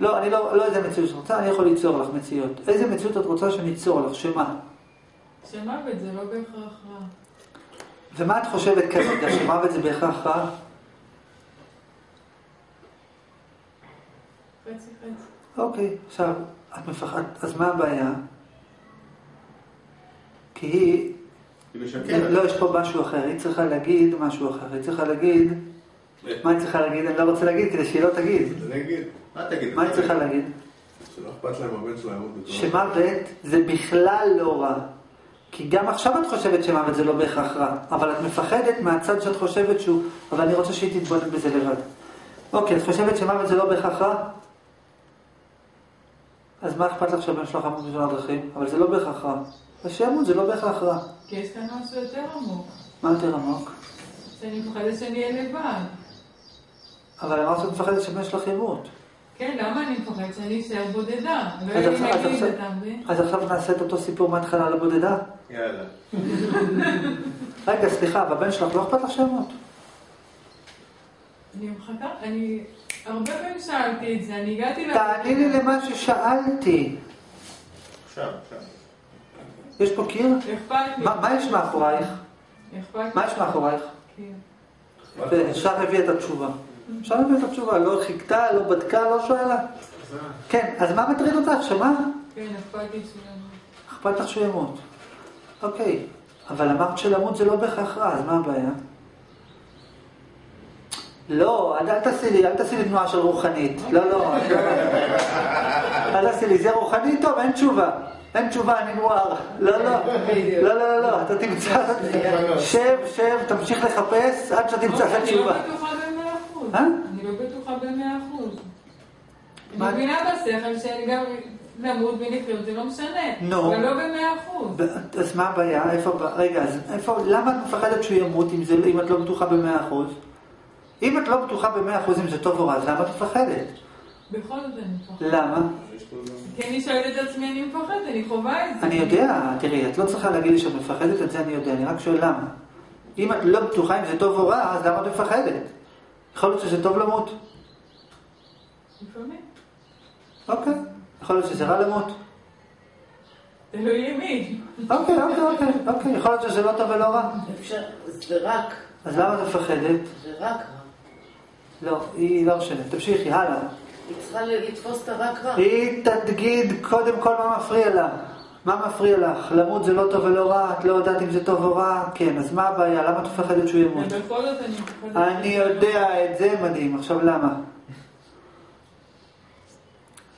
לא, אני לא, לא איזה מציאות שאת רוצה, אני יכול ליצור לך מציאות. איזה מציאות את רוצה שניצור לך? שמה? שמוות זה לא בהכרח רע. ומה את חושבת כרגע, שמוות זה בהכרח רע? חצי חצי. אוקיי, עכשיו, את מפחדת, אז מה הבעיה? כי היא, היא משקרת. לא, יש פה משהו אחר, היא צריכה להגיד משהו אחר, היא צריכה להגיד, מה היא צריכה להגיד? אני לא רוצה להגיד כדי שהיא לא תגיד. מה תגיד? מה היא צריכה להגיד? שלא אכפת להם הבן שלה ימות בתור. שמוות זה בכלל לא רע. כי גם עכשיו את חושבת שמוות זה לא בהכרח רע, אבל את מפחדת מהצד שאת חושבת שהוא, אבל אני רוצה שהיא תתבונן בזה לבד. אוקיי, את חושבת שמוות זה לא בהכרח רע? אז מה אכפת לך שהבן שלך ימות בתאונת דרכים? אבל זה לא בהכרח רע. שימות זה לא בהכרח רע. כי יש כאן משהו יותר עמוק. מה יותר עמוק? שאני מפחדת שאני אהיה לבד. אבל אמרת שאת מפחדת שבן שלך ימות. כן, למה אני מפחדת שאני אשאר בודדה? לא אז עכשיו- אז להגיד, עכשיו- אתה מבין? אז עכשיו נעשה את אותו סיפור מההתחלה לבודדה. יאללה. רגע, סליחה, והבן שלך לא אכפת לך שימות? אני מחכה, אני... הרבה פעמים שאלתי את זה, אני הגעתי... תעני לי למה ששאלתי. עכשיו, עכשיו. יש פה קיר? מה יש מאחורייך? מה יש מאחורייך? כן. ישר הביאה את התשובה. ישר הביאה את התשובה, לא חיכתה, לא בדקה, לא שואלה. כן, אז מה מטריד אותך? שמה? כן, אכפת לי אכפת לך שהוא ימות. אוקיי, אבל אמרת שלמות זה לא בהכרח רע, אז מה הבעיה? לא, אל אל תעשי לי, אל תעשי לי תנועה של רוחנית. לא, לא. אל תעשי לי, זה רוחני טוב, אין תשובה. אין תשובה, אני מואר. לא, לא. לא, לא, לא, לא, אתה תמצא, שב, שב, תמשיך לחפש עד שתמצא את אני לא התשובה. בטוחה במאה אחוז. אני לא בטוחה במאה אחוז. אני מבינה בשכל שאני גם למות ולחיות, זה לא משנה. נו. אבל לא במאה אחוז. אז מה הבעיה? איפה, רגע, אז איפה, למה את מפחדת שהוא ימות אם את לא בטוחה במאה אחוז? אם את לא בטוחה במאה אחוז אם זה טוב או רע, אז למה את מפחדת? בכל זאת אני מפחדת. למה? כי אני שואלת את עצמי, אני מפחדת, אני חווה את זה. אני יודע, תראי, את לא צריכה להגיד לי שאת מפחדת, את זה אני יודע, אני רק שואל למה. אם את לא בטוחה אם זה טוב או רע, אז למה את מפחדת? יכול להיות שזה טוב למות? לפעמים. אוקיי. יכול להיות שזה רע למות? תלוי מי. אוקיי, אוקיי, אוקיי, אוקיי, יכול להיות שזה לא טוב ולא רע. אפשר, זה רק, אז למה את מפחדת? זה רק רע. לא, היא לא משנה. תמשיכי, הלאה. היא צריכה לתפוס את הרק רע. היא תגיד קודם כל מה מפריע לה. מה מפריע לך? למות זה לא טוב ולא רע, את לא יודעת אם זה טוב או רע? כן, אז מה הבעיה? למה את מפחדת שהוא ימות? אני יודע את זה מדהים. עכשיו למה?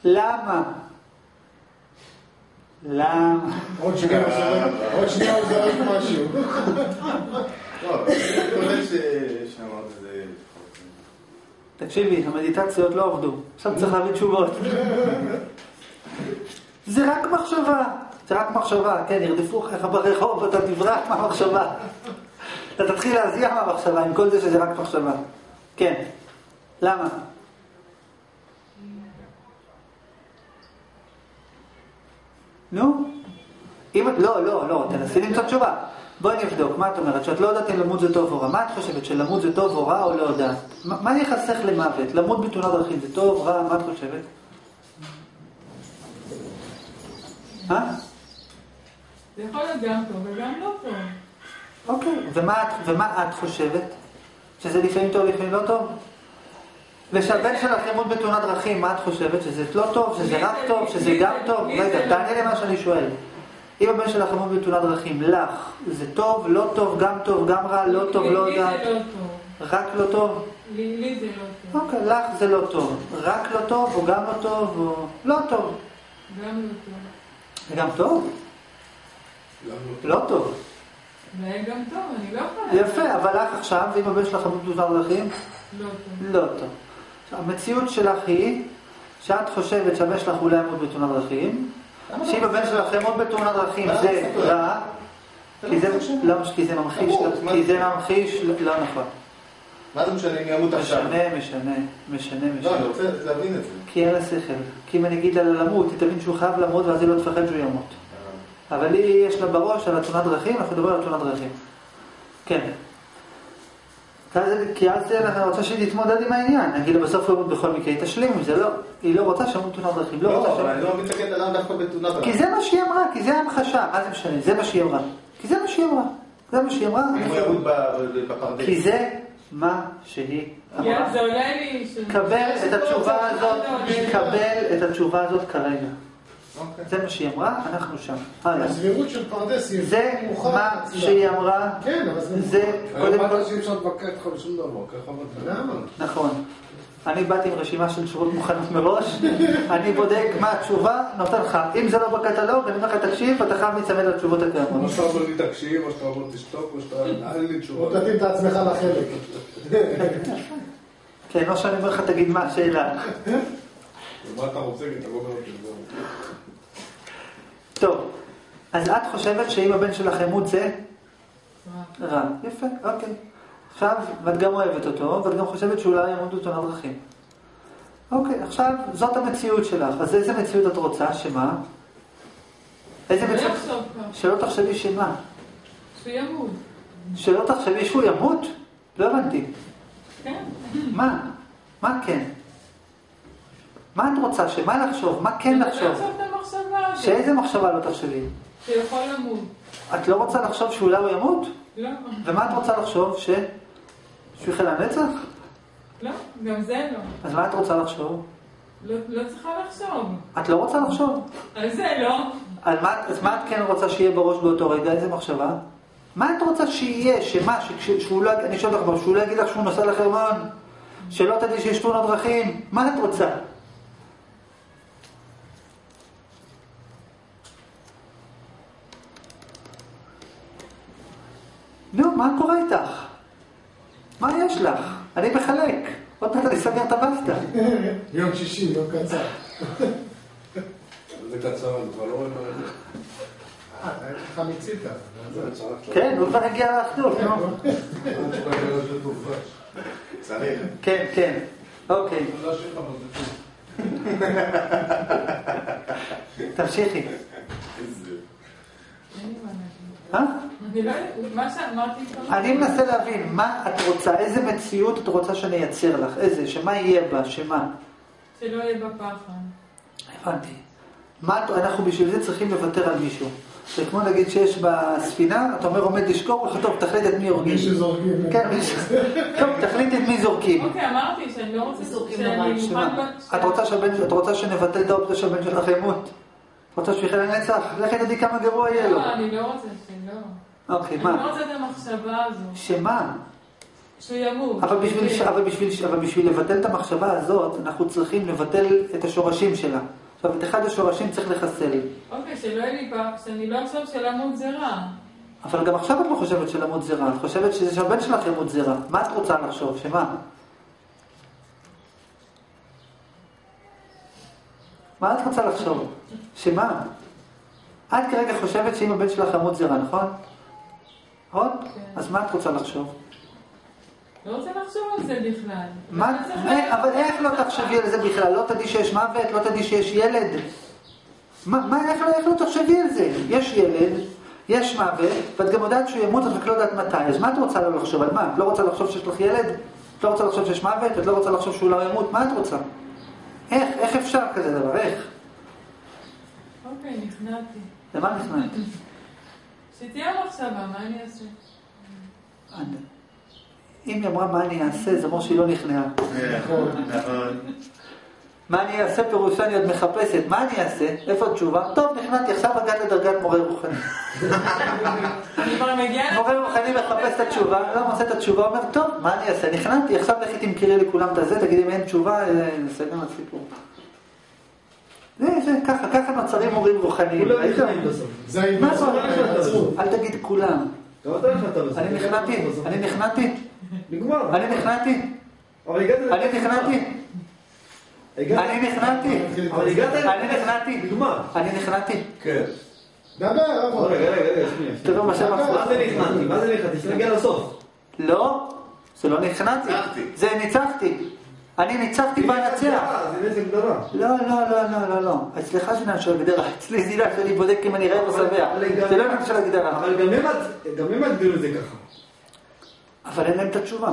למה? למה? עוד שנייה הוא זורק משהו. לא, אני חושב ש- שאמרת את זה... תקשיבי, המדיטציות לא עבדו. עכשיו צריך להביא תשובות. זה רק מחשבה. זה רק מחשבה, כן, ירדפו אחריך ברחוב, אתה תברח מהמחשבה. אתה תתחיל להזיע מהמחשבה, עם כל זה שזה רק מחשבה. כן. למה? נו? אם. לא, לא, לא, תנסי למצוא תשובה. בואי נבדוק, מה את אומרת? שאת לא יודעת אם למות זה טוב או רע. מה את חושבת, שלמות זה טוב או רע או לא יודעת? מה מה יחסך למוות? למות בתאונת דרכים זה טוב, רע, מה את חושבת? אה? זה יכול להיות גם טוב וגם לא טוב. אוקיי, ומה את, ומה את חושבת? שזה לפעמים טוב, לפעמים לא טוב? ושהבן שלך ימות בתאונת דרכים, מה את חושבת? שזה לא טוב, שזה רק טוב, שזה גם טוב? לי זה רגע. תענה למה שאני שואל. אם הבן שלך ימות בתאונת דרכים, לך, זה טוב, לא טוב, גם טוב, גם רע, לא טוב, לא לי יודעת, זה לא טוב. רק לא טוב? לי לי זה לא טוב. אוקיי, לך זה לא טוב. רק לא טוב, או גם לא טוב, או לא טוב. גם לא טוב. זה גם טוב? לא טוב. זה גם טוב, אני לא יכולה. יפה, אבל לך עכשיו, אם הבן שלך ימות בתאונת דרכים, לא טוב. לא טוב. המציאות שלך היא שאת חושבת שהבן שלך אולי ימות בתאונת דרכים, שאם הבן שלך ימות בתאונת דרכים למה זה? רע, כי זה, לא, כי זה ממחיש, כי זה? ממחיש, לא נכון. מה זה משנה אם ימות עכשיו? משנה, משנה, משנה, לא, אני משנה. רוצה להבין את זה. כי אין לה שכל. כי אם אני אגיד לה למות, היא תבין שהוא חייב למות ואז היא לא תפחד שהוא ימות. אבל לי יש לה בראש על התאונת דרכים, אנחנו מדברים על תאונת דרכים. כן. כי אז אני רוצה שהיא תתמודד עם העניין. נגיד בסוף הוא ימות בכל מקרה, היא תשלים עם זה, לא. היא לא רוצה שימות תאונת דרכים, לא רוצה לא, אבל אני. לא מבין את הקטע למה דווקא בתאונת כי דרכים. זה מה שהיא אמרה, כי זה המחשה, מה זה משנה? זה מה שהיא אמרה. כי זה מה שהיא אמרה. זה מה שהיא אמרה. בפרדס. כי זה מה שהיא אמרה. קבל את התשובה הזאת. קבל את התשובה הזאת כרגע. אוקיי. זה מה שהיא אמרה, אנחנו שם. הלאה. הסבירות של פרדס היא זה מה. שהיא אמרה, כן, אבל זה... קודם כל, אמרת שאי אפשר להתווכח איתך בשום דבר, ככה אמרת. למה? נכון. אני באתי עם רשימה של תשובות מוכנות מראש, אני בודק מה התשובה, נותן לך. אם זה לא בקטלוג, אני אומר לך, תקשיב, אתה חייב להיצמד לתשובות או הקיימות. שאתה אומר לי תקשיב, או שאתה אומר תשתוק, או שאתה... אין לי או תשובה. תתאים את עצמך לחלק. כן, או שאני אומר לך, תגיד מה השאלה. מה אתה רוצה, כי אתה לא אומר זהו. טוב, אז את חושבת שאם הבן שלך ימות זה רע. יפה, אוקיי. עכשיו, ואת גם אוהבת אותו, ואת גם חושבת שאולי ימות בתאונת דרכים. אוקיי, עכשיו, זאת המציאות שלך. אז איזה מציאות את רוצה? שמה? איזה מציאות? שלא תחשבי שמה? שהוא ימות. שלא תחשבי שהוא ימות? לא הבנתי. כן. מה? מה כן? מה את רוצה? שמה לחשוב? מה כן לחשוב? המחשבה הזאת. שאיזה מחשבה לא תחשבי? שיכול למות. את לא רוצה לחשוב שאולי הוא ימות? לא. ומה את רוצה לחשוב? ש... שהוא יחיה לנצח? לא, גם זה לא. אז מה את רוצה לחשוב? לא לא צריכה לחשוב. את לא רוצה לחשוב. על זה לא. על מה, אז מה את כן רוצה שיהיה בראש באותו רגע? איזה מחשבה? מה את רוצה שיהיה? שמה? שהוא לא... אני שואל אותך, שהוא לא יגיד לך שהוא נוסע לחרמון? שלא תדעי שיש תאונות דרכים? מה את רוצה? נו, מה קורה איתך? מה יש לך? אני מחלק. עוד מעט אני סוגר את הבסטה. יום שישי, יום קצר. זה קצר, אני כבר לא רואה מה זה. אה. זה. כן, הוא כבר הגיע לאחדות, נו. צריך. כן, כן. אוקיי, תמשיכי. איזה- אין לי מה להגיד. אה? אני לא יודעת, מה שאמרתי כבר... אני מנסה להבין, מה את רוצה, איזה מציאות את רוצה שאני אייצר לך, איזה, שמה יהיה בה, שמה? שלא יהיה בפחד. הבנתי. מה, אנחנו בשביל זה צריכים לוותר על מישהו. זה כמו נגיד שיש בספינה, אתה אומר עומד לשקור, הוא טוב, תחליט את מי הורגים. מי שזורקים. כן, מי ש- טוב, תחליט את מי זורקים. אוקיי, אמרתי שאני לא רוצה... זורקים שאני את רוצה שהבן, את רוצה שנבטל את האופציה שהבן שלך ימות? שהוא יחיה לנצח? לכי תדעי כמה גרוע יהיה לו. לא, אני לא רוצה שלא. אוקיי, אני לא מה? רוצה את המחשבה הזו. שמה? שהוא ימות. אבל בשביל. אבל, בשביל, אבל בשביל לבטל את המחשבה הזאת, אנחנו צריכים לבטל את השורשים שלה. עכשיו, את אחד השורשים צריך לחסל. אוקיי, שלא יהיה לי פעם, שאני לא אחשוב שלמות זה רע. אבל גם עכשיו את לא חושבת שלמות זה רע, את חושבת שזה שהבן שלך ימות זה רע. מה את רוצה לחשוב? שמה? מה את רוצה לחשוב? שמה? את כרגע חושבת שאם הבן שלך ימות זה רע, נכון? נכון? כן. אז מה את רוצה לחשוב? לא רוצה לחשוב על זה בכלל. מה? אה, אבל איך לא תחשבי על זה בכלל? לא תדעי שיש מוות? לא תדעי שיש ילד? מה, לא, איך לא תחשבי על זה? יש ילד, יש מוות, ואת גם יודעת שהוא ימות, את רק לא יודעת מתי. אז מה את רוצה לא לחשוב? על מה? את לא רוצה לחשוב שיש לך ילד? את לא רוצה לחשוב שיש מוות? את לא רוצה לחשוב שהוא לא ימות? מה את רוצה? איך? איך אפשר כזה דבר? איך? אוקיי, נכנעתי. למה נכנעת? שתהיה מחשבה, מה אני אעשה? אם היא אמרה מה אני אעשה, זה אומר שהיא לא נכנעה. נכון, נכון. מה אני אעשה פירושה אני עוד מחפשת, מה אני אעשה? איפה התשובה? טוב, נכנעתי, עכשיו הגעת לדרגת מורה רוחני. מורה רוחני מחפש את התשובה, לא מוצא את התשובה, אומר, טוב, מה אני אעשה? נכנעתי, עכשיו לכי תמכרי לכולם את הזה, תגידי אם אין תשובה, אה, נסיים הסיפור. זה, זה, ככה, ככה נוצרים מורים רוחניים. כולם? נכנעים בסוף. אל תגיד כולם. אני נכנעתי, אני נכנעתי, נגמר. אני נכנעתי. אני נכנעתי, אני נכנעתי, אבל הגעת... אני נכנעתי. אני נכנעתי. כן. דבר. רגע, רגע, רגע, שנייה. תראו מה שם מה זה נכנעתי? מה זה נכנעתי? שנגיע לסוף. לא, זה לא נכנעתי. זה ניצחתי. אני ניצחתי בנצח. זה נזק גדולה. לא, לא, לא, לא, לא, לא. אצלך זה עניין של הגדרה. אצלי זה עניין שאני בודק אם אני רעב או שבע. זה לא עניין של הגדרה. אבל גם הם גם הם הגדירו את זה ככה. אבל אין להם את התשובה.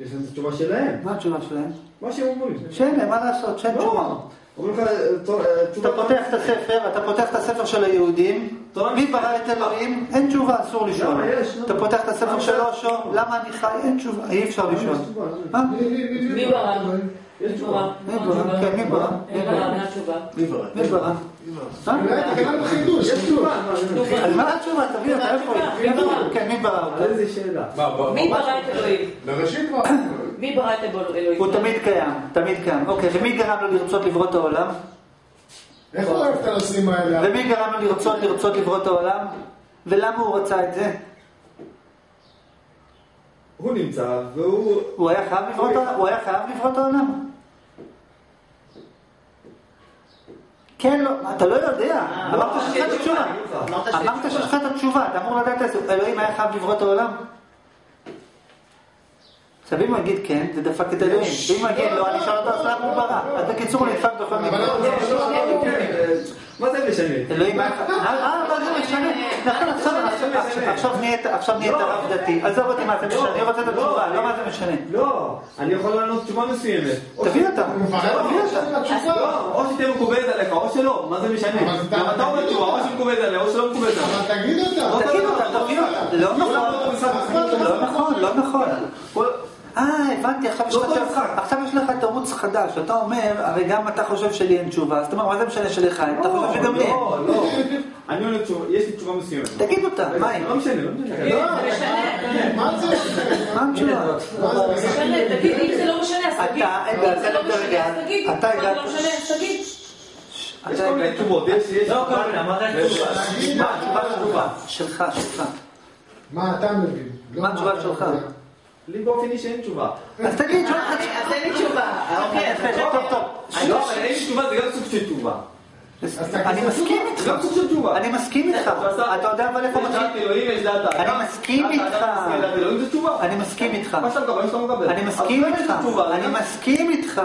יש להם את התשובה שלהם. מה התשובה שלהם? מה שהם אומרים. שאין להם מה לעשות, שאין תשובה. לא. אומרים לך, תור- תשובה... אתה פותח את הספר, אתה פותח את הספר של היהודים, מי ברא את אלוהים? אין תשובה, אסור לשאול. אתה פותח את הספר? של אושו, למה אני חי? אין תשובה, אי אפשר לשאול. תשובה? מי- מי- מי- מי ברא? יש תשובה. מי ברא? מי ברא? מי מי ברא? מי ברא? אז מה התשובה? תביא אותה, איפה? כן, מי אותה? איזה שאלה? מי את אלוהים? בראשית. מי ברא את אלוהים? הוא תמיד קיים, תמיד קיים. אוקיי, ומי גרם לו לרצות לברוא את העולם? איך הוא אוהב את הנושאים האלה? ומי גרם לו לרצות לרצות לברוא את העולם? ולמה הוא רצה את זה? הוא נמצא, והוא... הוא היה חייב לברוא את העולם? הוא היה חייב לברוא את העולם? כן, לא, אתה לא יודע. אמרת שיש לך את התשובה. אמרת שיש לך את התשובה, אתה אמור לדעת את זה. אלוהים היה חייב לברוא את העולם? עכשיו אם הוא יגיד כן, זה דפק את אלוהים. ואם הוא יגיד לא, אני אשאל אותו אז למה הוא ברא. אז בקיצור הוא נדפק בכל אבל לא, לא, לא, לא, מה זה משנה? אלוהים מה זה משנה? עכשיו- נהיית נהיית רב דתי. עזוב אותי מה זה משנה, אני רוצה את התשובה, לא מה זה משנה. לא, אני יכול לענות תשובה מסוימת. תביא אותה, תביא אותה. לא, או שתהיה מקובלת עליך, או שלא, מה זה משנה? גם אתה אומר תשובה, או שמקובלת עליה, או שלא מקובלת עליה. אבל תגיד אותה. תגיד אותה, תביא אותה. לא נכון, לא נכון, לא נכון. אה, הבנתי, עכשיו יש לך- לא משחק. עכשיו יש לך תירוץ חדש. אתה אומר, הרי גם אתה חושב שלי אין תשובה, אז אתה אומר, מה זה משנה שלך אין? אתה חושב שגם לי אין. לא, לא. אני עונה תשובה, יש לי תשובה מסוימת. תגיד אותה, מה היא? לא משנה, לא משנה. זה משנה. מה זה? מה התשובה? מה זה? זה משנה, תגיד, אם זה לא משנה, אז תגיד. אתה אם הגעת זה לא משנה, לדרגה, אז תגיד. אתה אם זה הגעת- לא משנה, אז תגיד. יש כל מיני תשובות, יש... יש- לא כל מיני, מה זה התשובה? מה התשובה שלך? שלך, שלך. מה אתה מבין? לא מה התשובה שלך? לי באופן אישי אין תשובה. אז תגיד, שואל אז אותך- אין לי תשובה. אוקיי, אז יפה, טוב, טוב. לא, אבל אין לי תשובה, זה גם סוג של תשובה. אני מסכים איתך. זה גם סוג של תשובה. אני מסכים איתך. אתה יודע אבל איפה יש מתחיל? דעת אלוהים, יש דעת האדם. אני מסכים איתך. תשובה. אני מסכים איתך. מה שאתה מקבל, שאתה מקבל. אני מסכים אז איתך. תשובה, אני מסכים איתך.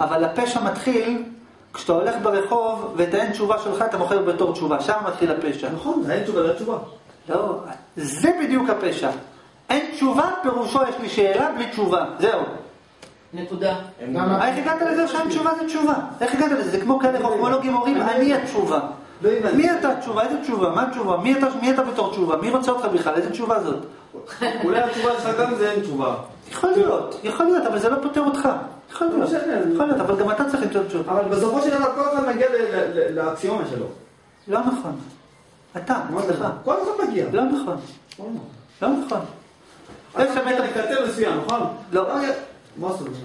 אבל הפשע מתחיל כשאתה הולך ברחוב ואת האין תשובה שלך אתה מוכר בתור תשובה. שם מתחיל הפשע. נכון, זה אין תשובה, זה התשובה. לא, זה בדיוק הפשע. אין תשובה, פירושו יש לי שאלה בלי תשובה. זהו. נקודה. למה? איך הגעת לזה שאין תשובה זה תשובה? איך הגעת לזה? זה כמו כאלה חוכמולוגים אומרים, אני התשובה. מי אתה התשובה? איזה תשובה? מה התשובה? מי אתה, מי אתה בתור תשובה? מי רוצה אותך בכלל? איזה תשובה זאת? אולי התשובה שלך גם זה אין תשובה. יכול להיות, יכול להיות, אבל זה לא פותר אותך. יכול להיות, לא יכול להיות, אבל גם אתה צריך למצוא תשובה. אבל בסופו של דבר כל אחד מגיע לאקסיומה שלו. לא נכון. אתה, מה זה? אצלך. כל אחד מגיע. לא נכון. לא נכון. יש אתה באמת... מגיע לקצה מסוים, נכון? לא. אומרת?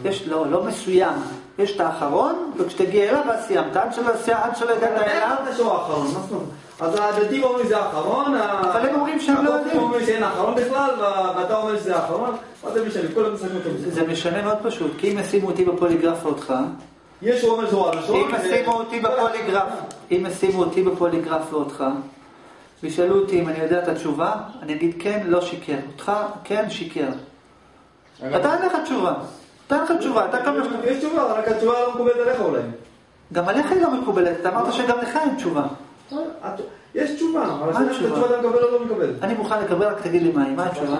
יש, לא, לא מסוים. יש את האחרון, וכשתגיע אליו אז סיימת. עד שלא הגעת אין אליו, את השור האחרון, מה זאת אומרת? אז הדתיים אומרים זה האחרון, אבל הם אומרים שהם לא יודעים. אומרים שאין האחרון בכלל, ואתה אומר שזה האחרון, מה זה משנה? כולם משחקים אותו. זה משנה מאוד פשוט, כי אם ישימו אותי בפוליגרף ואותך, יש הוא אומר שהוא הראשון, אם ישימו אותי בפוליגרף, אם ישימו אותי בפוליגרף ואותך, וישאלו אותי אם אני יודע את התשובה, אני אגיד כן, לא שיקר. אותך, כן, שיקר. אתה אין לך תשובה. אתה אין לך תשובה, אתה כמה... יש תשובה, רק התשובה לא מקובלת עליך אולי. גם עליך היא לא מקובלת, אתה אמרת שגם לך אין תשובה. יש תשובה, אבל השאלה אם את התשובה? התשובה אתה מקבל או לא מקבל. אני מוכן לקבל, רק תגיד לי מה היא, מה התשובה?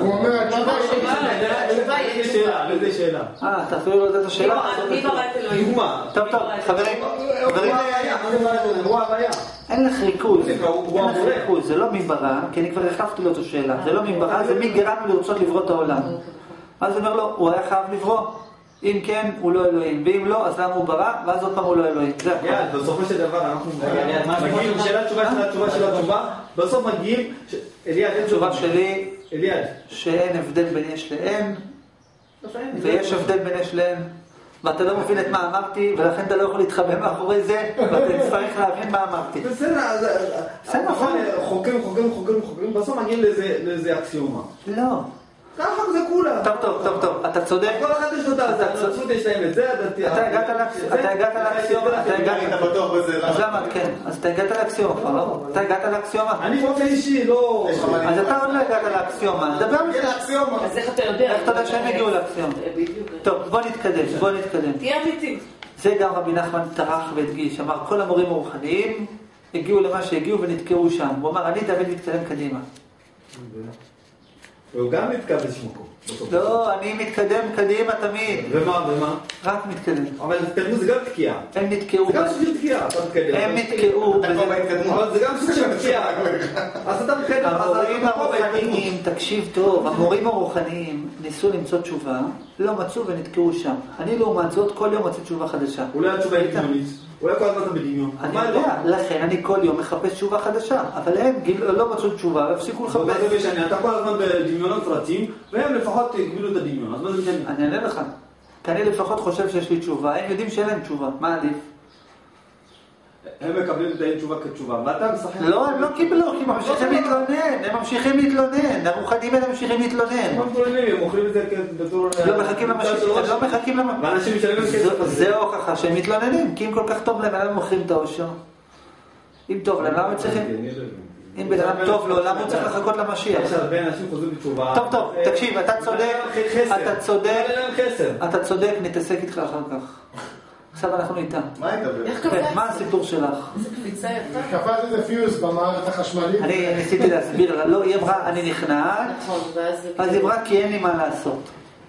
הוא אומר, התשובה היא... התשובה היא איזה שאלה, איזה שאלה. אה, אתה אפילו לא יודע את השאלה? מי ברא את אלוהים? דוגמה. טוב, טוב, חברים, חברים, הוא הבעיה, אין לך ריכוז, אין לך. ריכוז, זה לא מי ברא, כי אני כבר החלפתי לו את השאלה, זה לא מי ברא, זה מי גרם לי לרצות לברוא את העולם. אז הוא אומר לו, הוא היה חייב לברוא, אם כן, הוא לא אלוהים, ואם לא, אז למה הוא ברא, ואז עוד פעם הוא לא אלוהים, זה. יאללה, בסופו של דבר אנחנו מגיעים? שאלה תשובה של התשובה של התשובה, בסוף מגיעים, אליעד, אין התשובה שלי, אליעד. שאין הבדל בין יש לאין, ויש הבדל בין יש לאין, ואתה לא מבין את מה אמרתי, ולכן אתה לא יכול להתחבא מאחורי זה, ואתה תצטרך להבין מה אמרתי. בסדר, אז בסדר, נכון. חוקרים, חוקרים, חוקרים, חוקרים, בסוף מגיעים לאיזה אקסיומה. לא. ככה זה כולם. טוב, טוב, טוב, טוב, אתה צודק. כל אחד יש לו את אתה צודק. הנצרות, יש להם את זה, אתה הגעת לאקס- זה, אתה הגעת זה, לאקסיומה, זה, אתה זה, הגעת- בטוח בזה, אז למה? כן, אז אתה הגעת לאקסיומה כבר, לא? אתה הגעת לאקסיומה? אני באופן אישי לא... אז אתה עוד לא הגעת לאקסיומה, דבר תהיה לאקסיומה. אז איך אתה יודע? איך אתה יודע שהם הגיעו לאקסיומה? אה. טוב, בוא נתקדם, בוא נתקדם. תהיה אמיתי. זה גם רבי נחמן טרח והדגיש, אמר כל המורים הרוחניים הגיעו למה שהגיעו ונתקעו שם. הוא אמר, אני תמיד מתקדם קדימה. הוא גם נתקע באיזשהו מקום. לא, אני מתקדם קדימה תמיד, ומה, ומה? רק מתקדם. אבל התקדמות זה גם תקיעה. הם נתקעו, זה גם סוג של תקיעה, אתה מתקדם. הם נתקעו. אבל זה גם סוג של תקיעה. אז אתה מתקדם, המורים. הרוחניים, תקשיב טוב, המורים הרוחניים ניסו למצוא תשובה, לא מצאו ונתקעו שם. אני לעומת זאת כל יום מוצא תשובה חדשה. אולי התשובה היא דמיונית. אולי כל הזמן בדמיון. אני יודע, לא? לכן אני כל יום מחפש תשובה חדשה, אבל הם גיל- לא מצאו תשובה והפסיקו מה זה לחפש. משנה? אתה כל הזמן בדמיונות פרטים, והם לפחות הגבילו את הדמיון. אז מה זה משנה? אני אענה לך. כי אני לפחות חושב שיש לי תשובה, הם יודעים שאין להם תשובה, מה עדיף? הם מקבלים את התשובה כתשובה, ואתה משחק... לא, הם לא קיבלו, כי הם ממשיכים להתלונן, הם ממשיכים להתלונן, הרוחנים האלה ממשיכים להתלונן. הם מתלוננים, הם מוכרים את זה בתור... לא מחכים למשיח, הם לא מחכים למשיח. ואנשים משלמים כסף. זו- זה ההוכחה שהם מתלוננים, כי אם כל כך טוב להם, למה הם מוכרים את האושר? אם טוב להם, למה הם צריכים? אם בן אדם טוב לו, למה הוא צריך לחכות למשיח? יש הרבה אנשים חוזרים בתשובה. טוב, טוב, אה, תקשיב, אתה צודק, חסר. אתה צודק, אין להם חסר. אתה צודק, נתעסק איתך אחר כך. עכשיו אנחנו איתם. מה היית? איך כן? מה הסיפור שלך? איזה קפיצה יפה. קפץ איזה פיוז במערכת החשמלית. אני ניסיתי להסביר לה, לא, היא אמרה, אני נכנעת, נכון, ואז... אז היא אמרה, כי אין לי מה לעשות.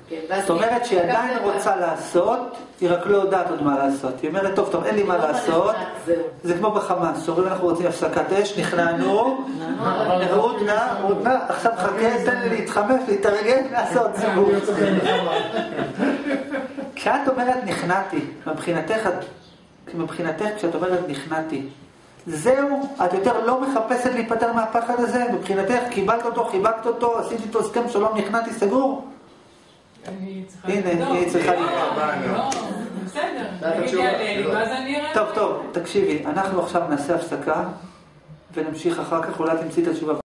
כן, זאת אומרת שהיא עדיין רוצה לעשות, היא רק לא יודעת עוד מה לעשות. היא אומרת, טוב, טוב, אין לי מה לא לעשות. זה כמו בחמאס, שאומרים אנחנו רוצים הפסקת אש, נכנענו, הודנה, הודנה, עכשיו חכה, תן לי להתחמש, להתארגן, לעשות סיבוב. כשאת אומרת נכנעתי, מבחינתך, מבחינתך כשאת אומרת נכנעתי, זהו, את יותר לא מחפשת להיפטר מהפחד הזה, מבחינתך קיבלת אותו, חיבקת אותו, עשית איתו הסכם שלום, נכנעתי, סגור? הנה. היא צריכה לא, לבדוק. לא, אראה. טוב, טוב, תקשיבי, אנחנו עכשיו נעשה הפסקה ונמשיך אחר כך, אולי תמצאי את התשובה.